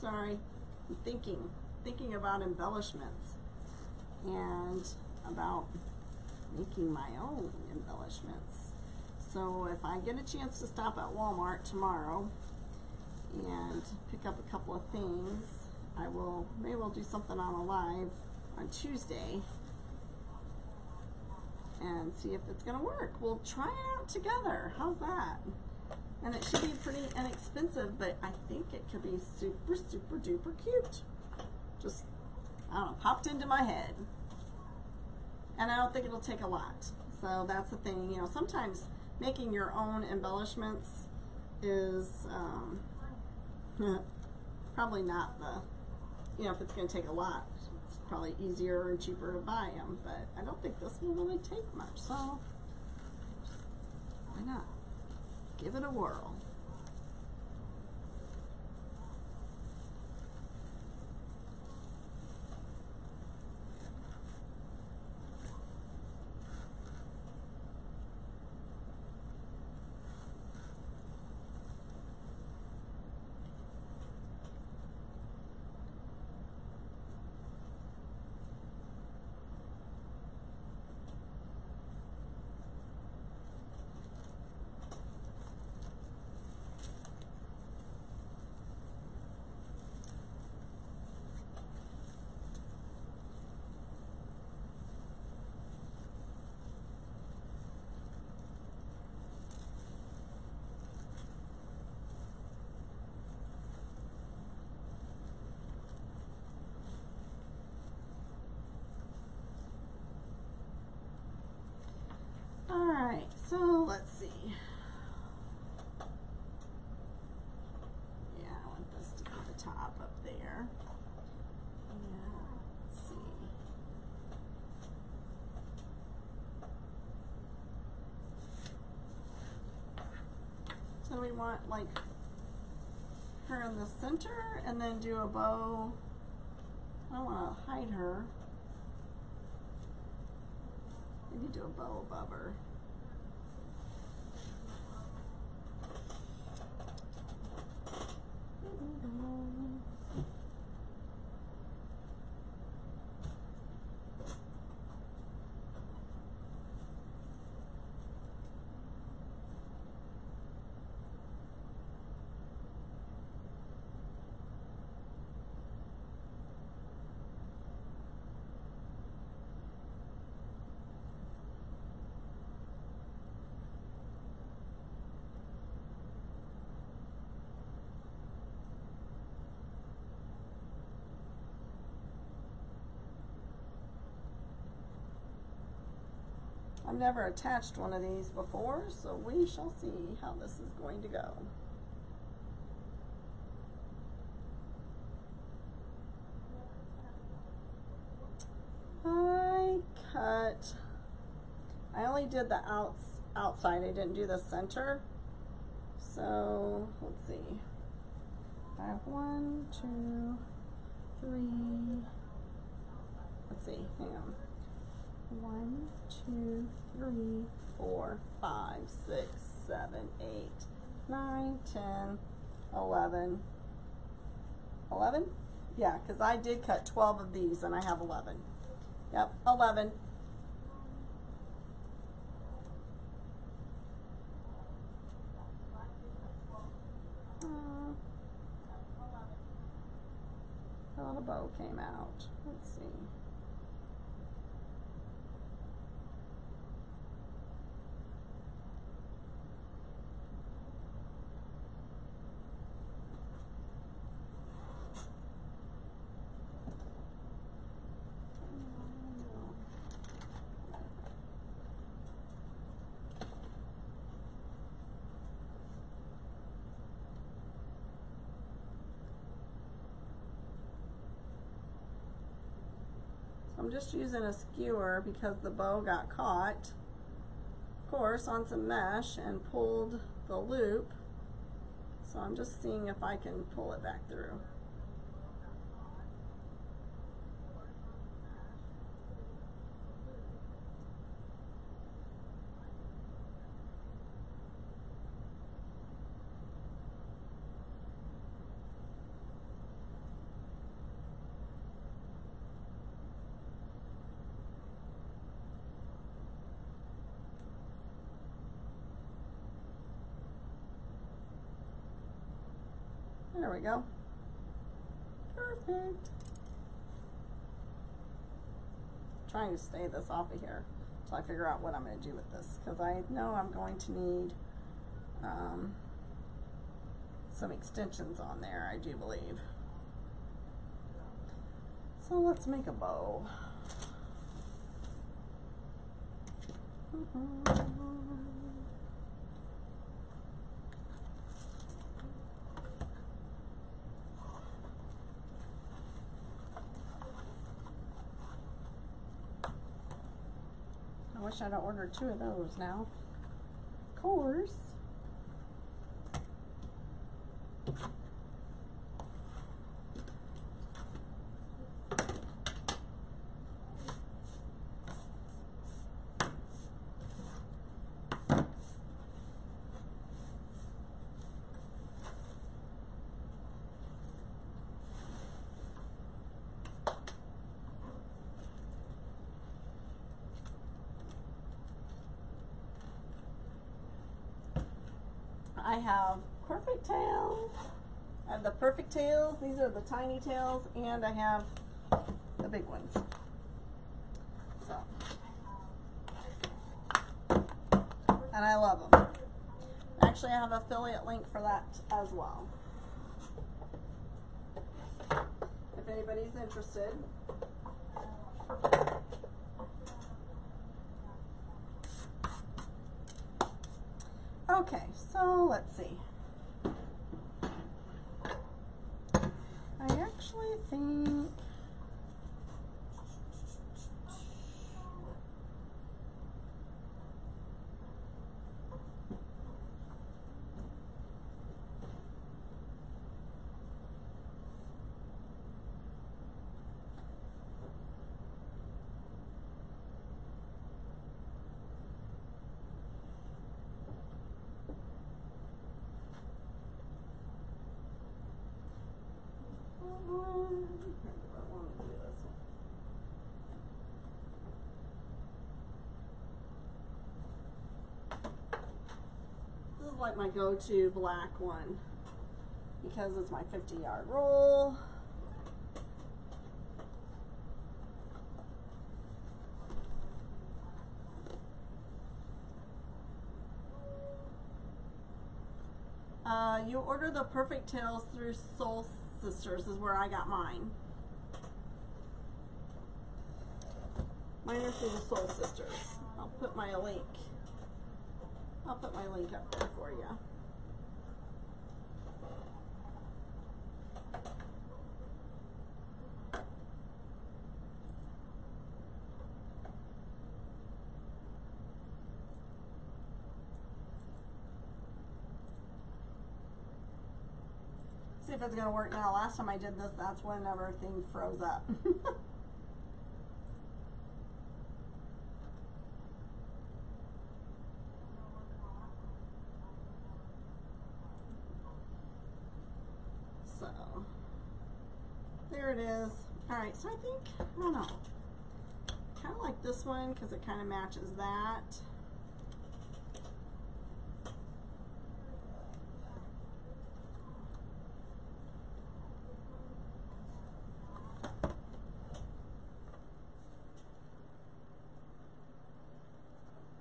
S1: Sorry, I'm thinking. thinking about embellishments and about making my own embellishments. So if I get a chance to stop at Walmart tomorrow and pick up a couple of things, I will, maybe we'll do something on a live on Tuesday and see if it's gonna work. We'll try it out together. How's that? And it should be pretty inexpensive, but I think it could be super, super duper cute. Just, I don't know, popped into my head. And I don't think it'll take a lot. So that's the thing, you know, sometimes making your own embellishments is um, <laughs> probably not the, you know, if it's going to take a lot, it's probably easier and cheaper to buy them. But I don't think this will really take much. So why not? Give it a whirl. Alright, so let's see. Yeah, I want this to be the top up there. Yeah, let's see. So we want like her in the center and then do a bow. I don't want to hide her. A bow above I've never attached one of these before, so we shall see how this is going to go. I cut, I only did the outs, outside, I didn't do the center. So, let's see. I have one, two, three, let's see, hang on. One, two, three, four, five, six, seven, eight, nine, ten, eleven. Eleven? Yeah, because I did cut twelve of these and I have eleven. Yep, eleven. Uh, how the bow came out. Let's see. I'm just using a skewer because the bow got caught, of course, on some mesh and pulled the loop. So I'm just seeing if I can pull it back through. There we go. Perfect. Trying to stay this off of here so I figure out what I'm going to do with this because I know I'm going to need um, some extensions on there, I do believe. So let's make a bow. I wish I'd ordered two of those now. Of course. I have perfect tails. I have the perfect tails. These are the tiny tails, and I have the big ones. So, and I love them. Actually, I have an affiliate link for that as well. If anybody's interested. Okay, so let's see. I actually think This is like my go-to black one because it's my 50 yard roll. Uh, you order the Perfect Tails through Soul Sisters is where I got mine. Mine are through the Soul Sisters. I'll put my link. I'll put my link up there for you. It's gonna work now. Last time I did this, that's when everything froze up. <laughs> so, there it is. Alright, so I think, I don't know, kind of like this one because it kind of matches that.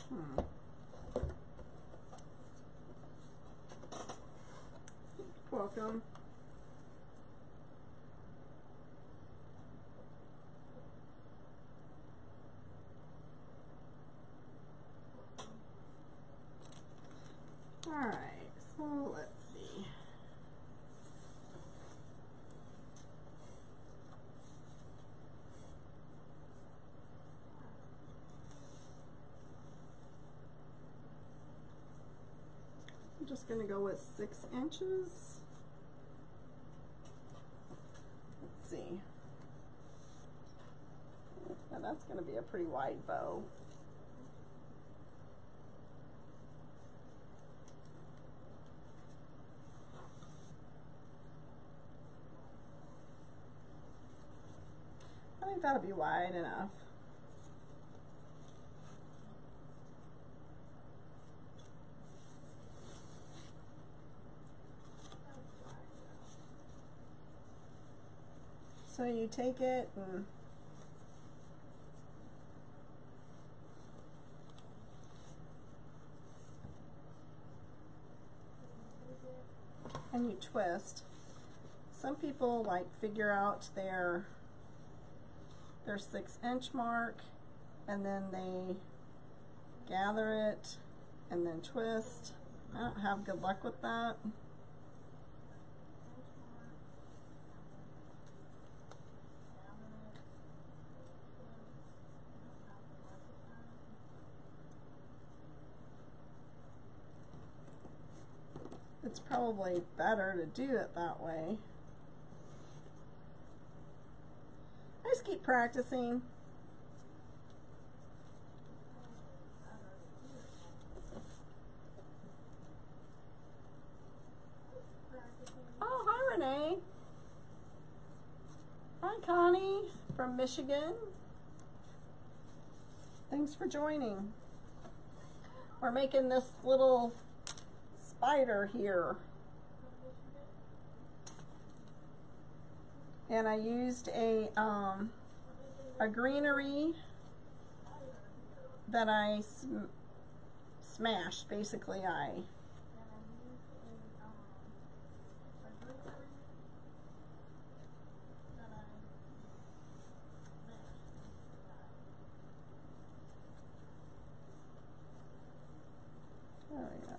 S1: Hmm. Welcome. Alright, so let's see. Just gonna go with six inches. Let's see. Now that's gonna be a pretty wide bow. I think that'll be wide enough. So you take it and and you twist. Some people like figure out their their six inch mark and then they gather it and then twist. I don't have good luck with that. It's probably better to do it that way. I just keep practicing. Oh, hi Renee. Hi Connie from Michigan. Thanks for joining. We're making this little spider here. And I used a um, a greenery that I sm smashed. Basically, I There we go.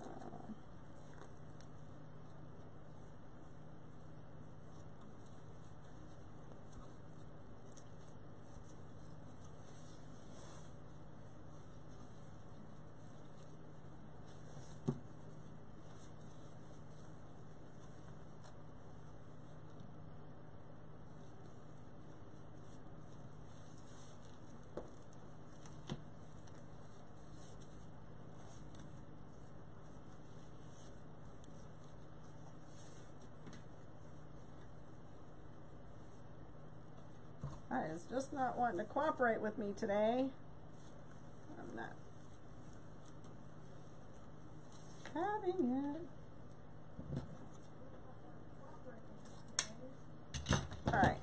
S1: I is not wanting to cooperate with me today. I'm not having it. Alright.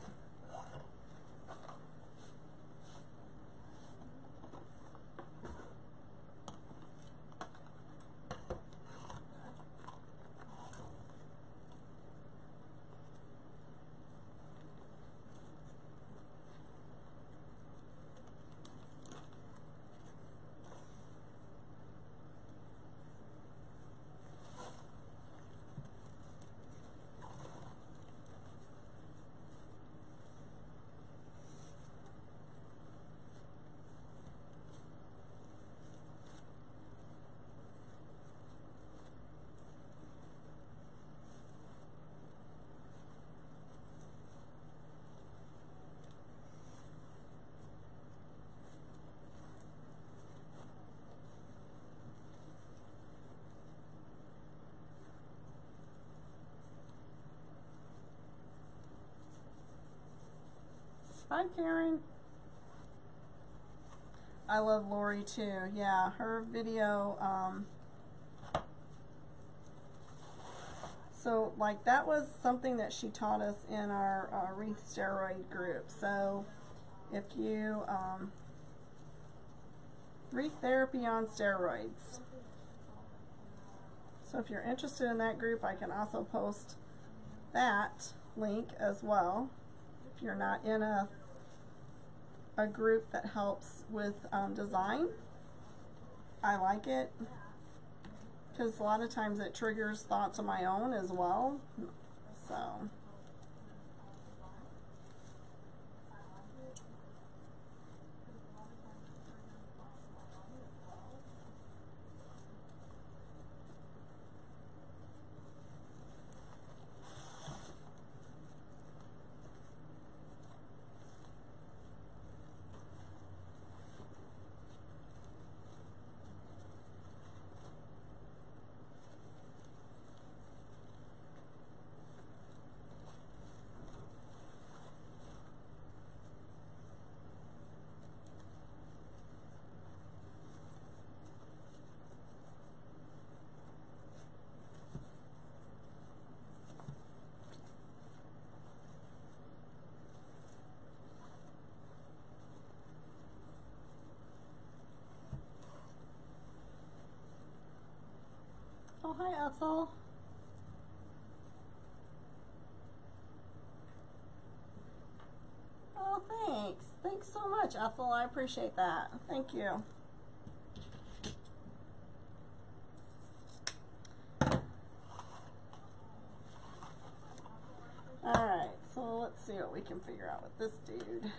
S1: Hi, Karen. I love Lori too. Yeah, her video. Um, so, like, that was something that she taught us in our uh, wreath steroid group. So, if you um, wreath therapy on steroids. So, if you're interested in that group, I can also post that link as well. If you're not in a a group that helps with um, design. I like it because a lot of times it triggers thoughts of my own as well. So. Ethel. I appreciate that. Thank you. Alright, so let's see what we can figure out with this dude.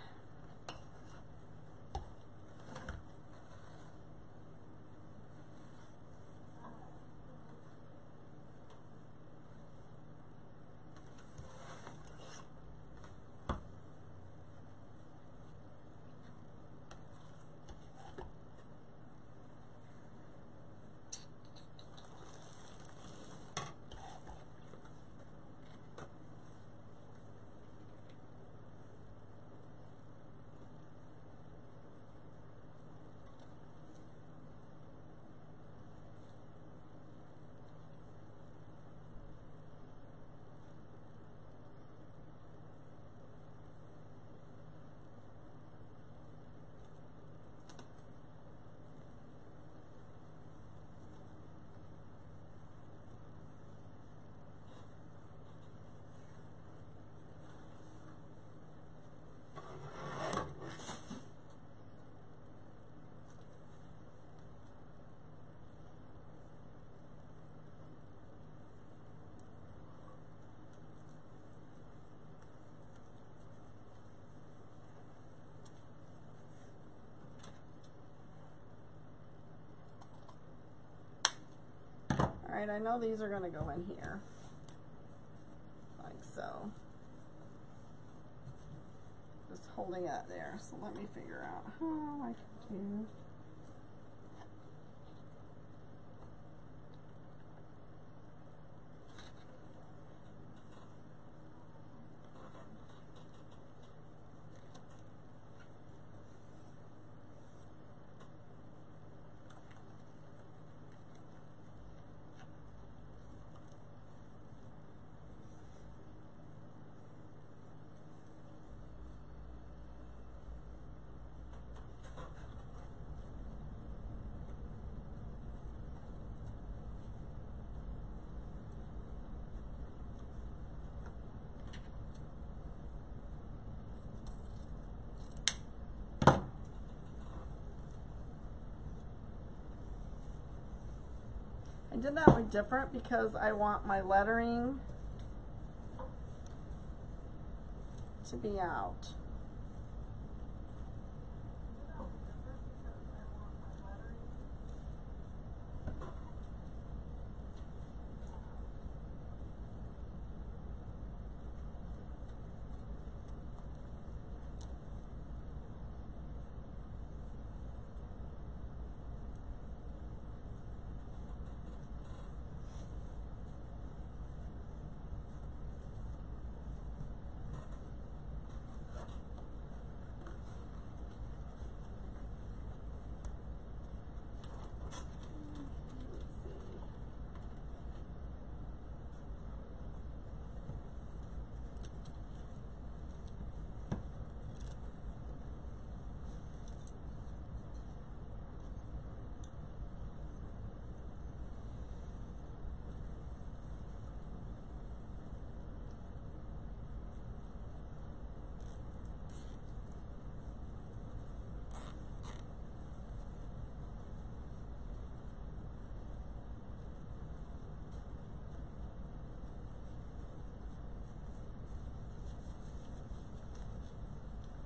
S1: Alright, I know these are going to go in here. Like so. Just holding that there. So let me figure out how I can do. Did that one different because I want my lettering to be out.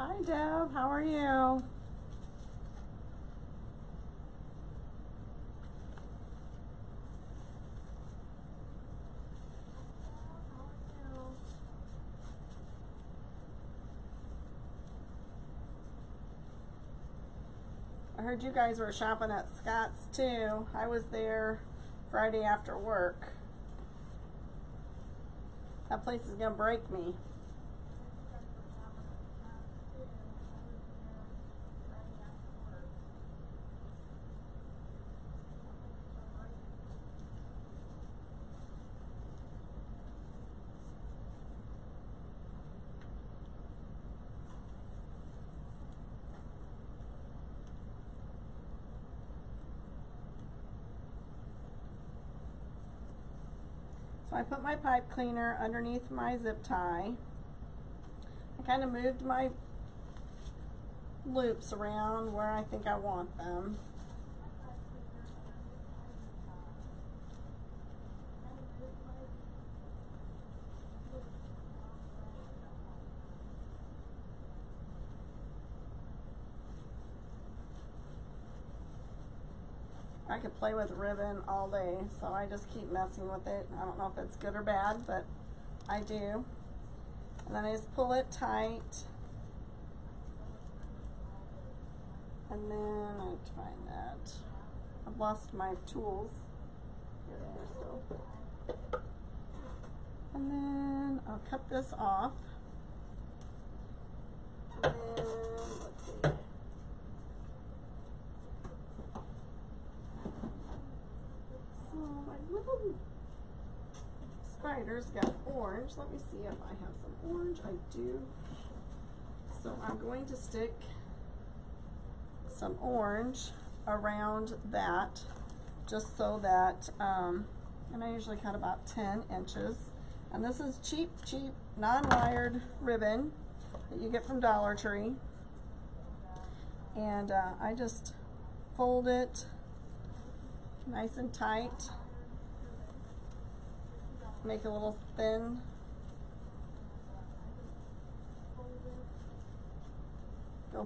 S1: Hi Deb, how are you? I heard you guys were shopping at Scott's too. I was there Friday after work. That place is gonna break me. So I my pipe cleaner underneath my zip tie. I kind of moved my loops around where I think I want them. I could play with ribbon all day, so I just keep messing with it. I don't know if it's good or bad, but I do. And then I just pull it tight. And then I find that. I've lost my tools. And then I'll cut this off. And then, let's see. So my little spiders got orange. Let me see if I have some orange. I do. So I'm going to stick some orange around that just so that, um, and I usually cut about 10 inches. And this is cheap, cheap, non-wired ribbon that you get from Dollar Tree. And uh, I just fold it nice and tight. Make a little thin.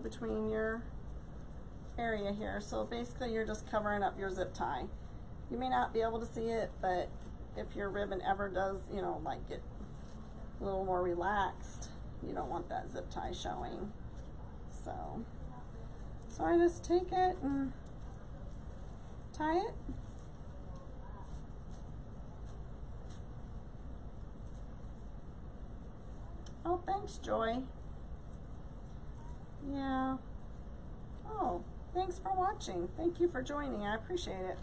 S1: Between your area here. So basically you're just covering up your zip tie. You may not be able to see it, but if your ribbon ever does, you know, like get a little more relaxed, you don't want that zip tie showing. So, so I just take it and tie it. Oh, thanks, Joy. Yeah. Oh, thanks for watching. Thank you for joining. I appreciate it.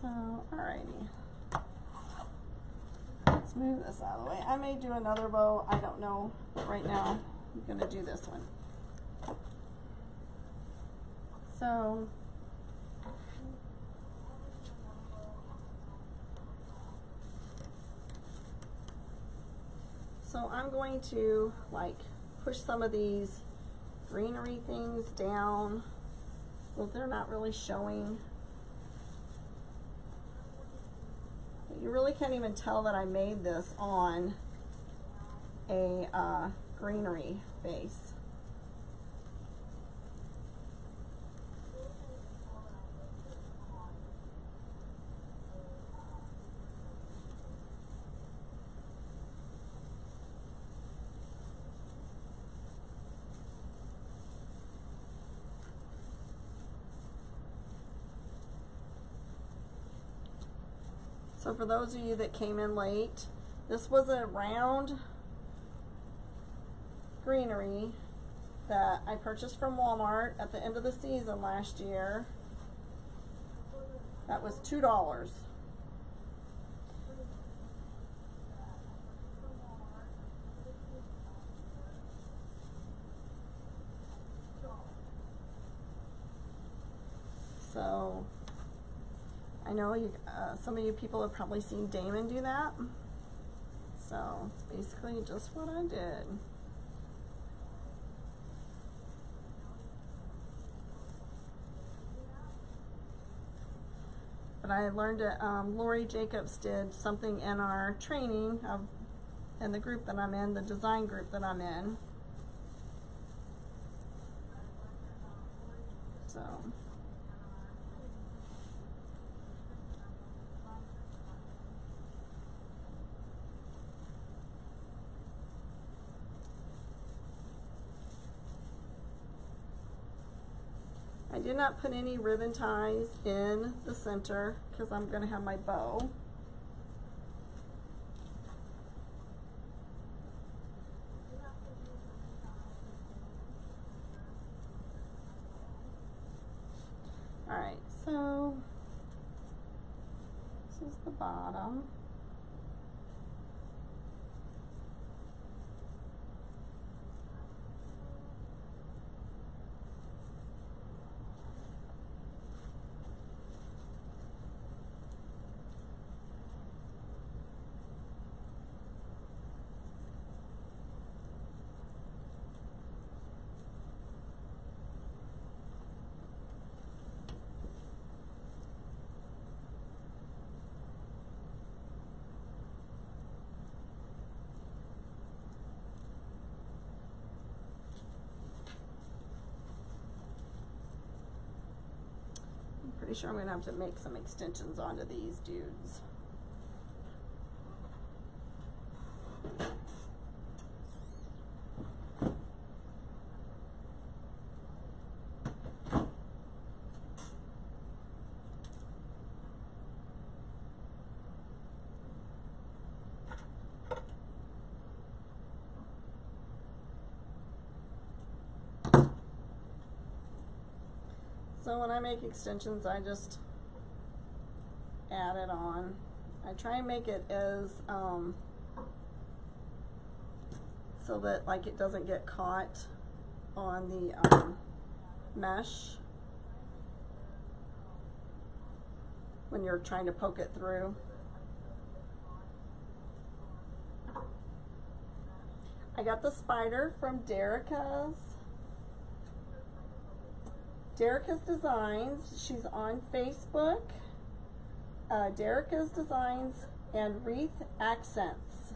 S1: So, alrighty. Let's move this out of the way. I may do another bow. I don't know. But right now, I'm going to do this one. So, So I'm going to like push some of these greenery things down so they're not really showing. You really can't even tell that I made this on a uh, greenery base. for those of you that came in late, this was a round greenery that I purchased from Walmart at the end of the season last year. That was $2. I know you, uh, some of you people have probably seen Damon do that. So basically just what I did. But I learned it, um, Lori Jacobs did something in our training of, in the group that I'm in, the design group that I'm in. So. Did not put any ribbon ties in the center because I'm going to have my bow. Alright, so this is the bottom. Pretty sure I'm gonna have to make some extensions onto these dudes. When I make extensions, I just add it on. I try and make it as, um, so that like it doesn't get caught on the, um, mesh when you're trying to poke it through. I got the spider from Dereka's. Dereka's Designs. She's on Facebook. Uh, Designs and Wreath Accents.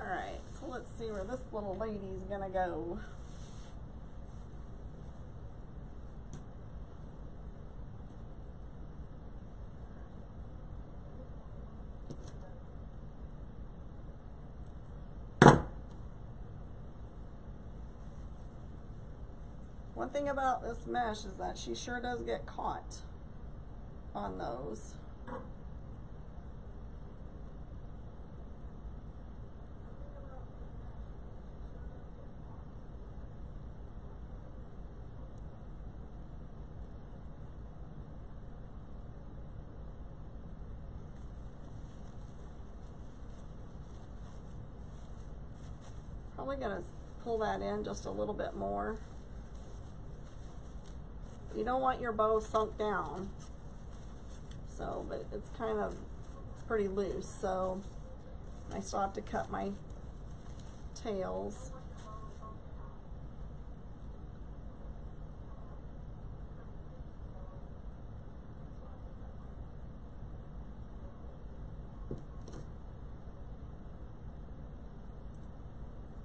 S1: Alright, so let's see where this little lady's gonna go. One thing about this mesh is that she sure does get caught on those. Probably gonna pull that in just a little bit more. You don't want your bow sunk down. So, but it's kind of, pretty loose, so I still have to cut my tails.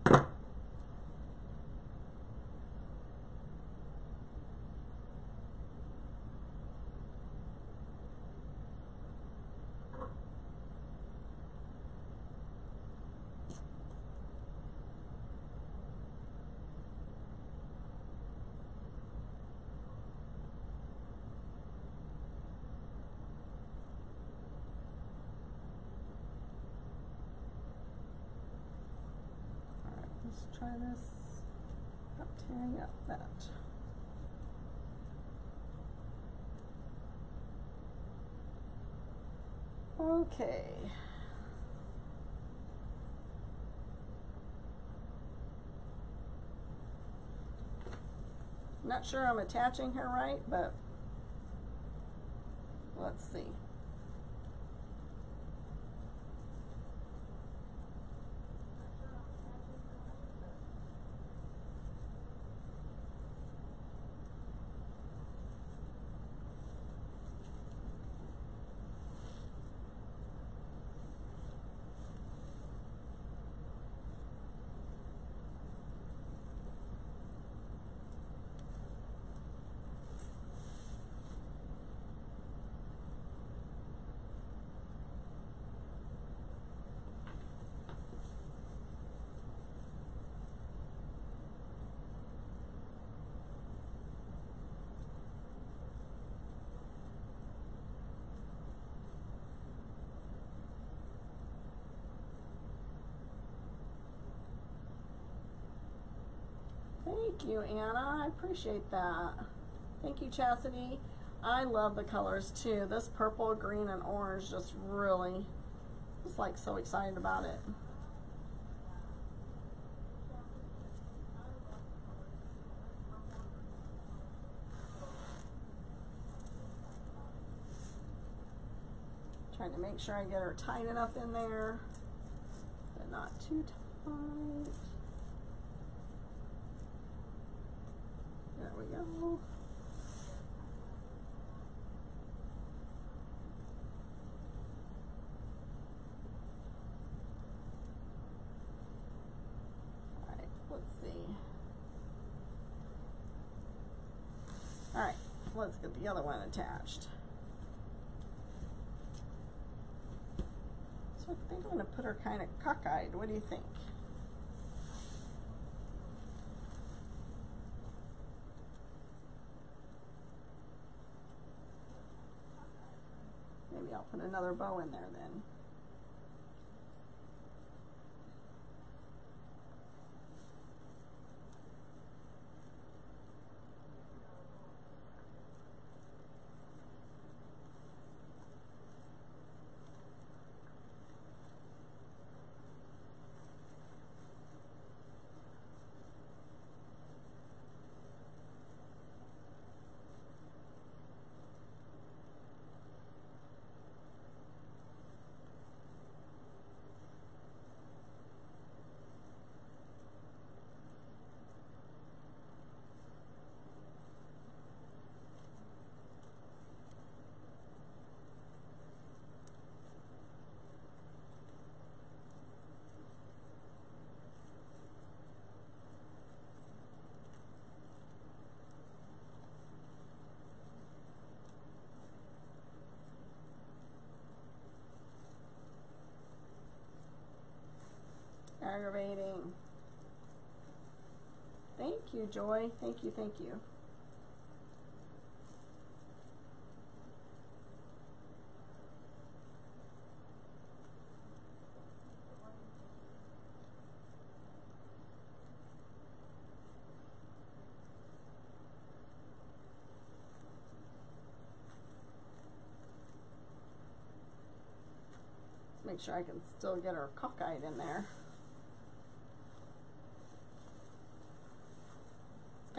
S1: Alright, let's try this. Stop tearing up that. Okay. Not sure I'm attaching her right, but Thank you, Anna. I appreciate that. Thank you, Chastity. I love the colors too. This purple, green, and orange just really, just like so excited about it. Trying to make sure I get her tight enough in there, but not too tight. Alright, let's see. Alright, let's get the other one attached. So I think I'm gonna put her kind of cockeyed. What do you think? Maybe I'll put another bow in there then. Aggravating. Thank you, Joy. Thank you, thank you. Make sure I can still get her cockeyed in there.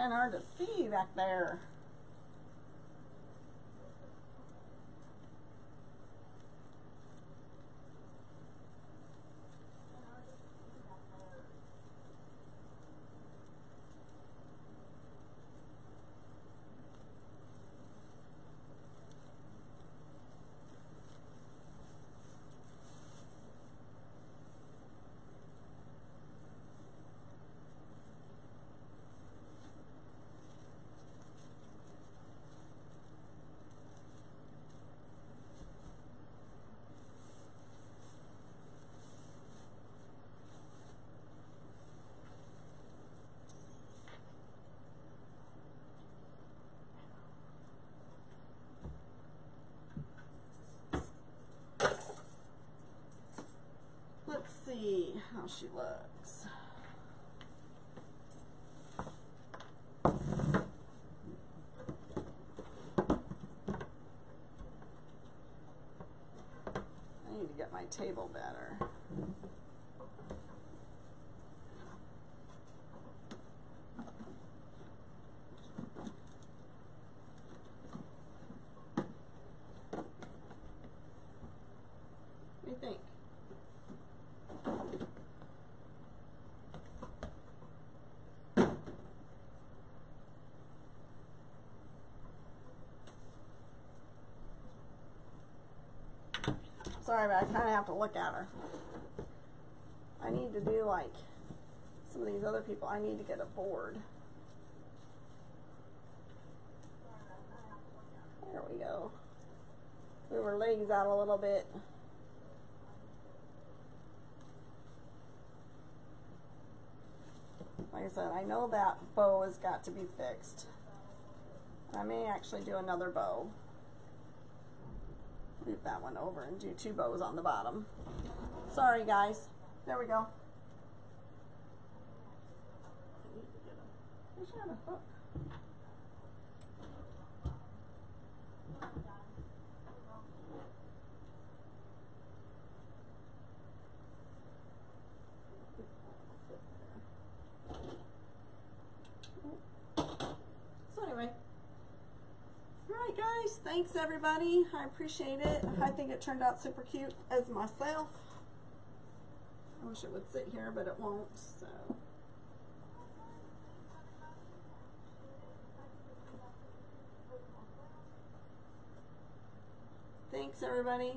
S1: Of hard to see back there. Let's see how she looks. I need to get my table better. What do you think? Sorry, but I kind of have to look at her. I need to do like some of these other people. I need to get a board. There we go. Move her legs out a little bit. Like I said, I know that bow has got to be fixed. I may actually do another bow. Move that one over and do two bows on the bottom. Sorry guys. There we go. had a hook. So anyway, all right, guys. Thanks everybody. I appreciate it. I think it turned out super cute as myself. I wish it would sit here, but it won't. So. Thanks everybody.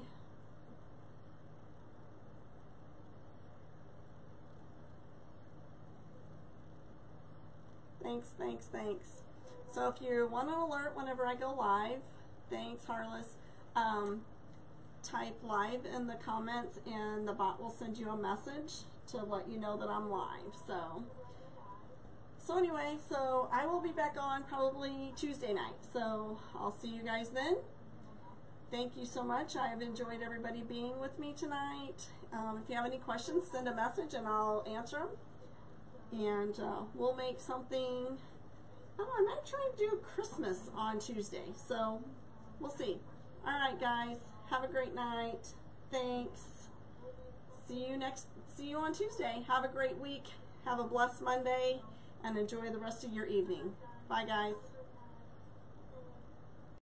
S1: Thanks, thanks, thanks. So if you want an alert whenever I go live, thanks Harless. Um, type live in the comments and the bot will send you a message to let you know that I'm live. So so anyway, so I will be back on probably Tuesday night. So I'll see you guys then. Thank you so much. I have enjoyed everybody being with me tonight. Um, if you have any questions, send a message and I'll answer them and uh, we'll make something. Know, I might try to do Christmas on Tuesday, so we'll see. All right, guys, have a great night. Thanks. See you next. See you on Tuesday. Have a great week. Have a blessed Monday, and enjoy the rest of your evening. Bye, guys.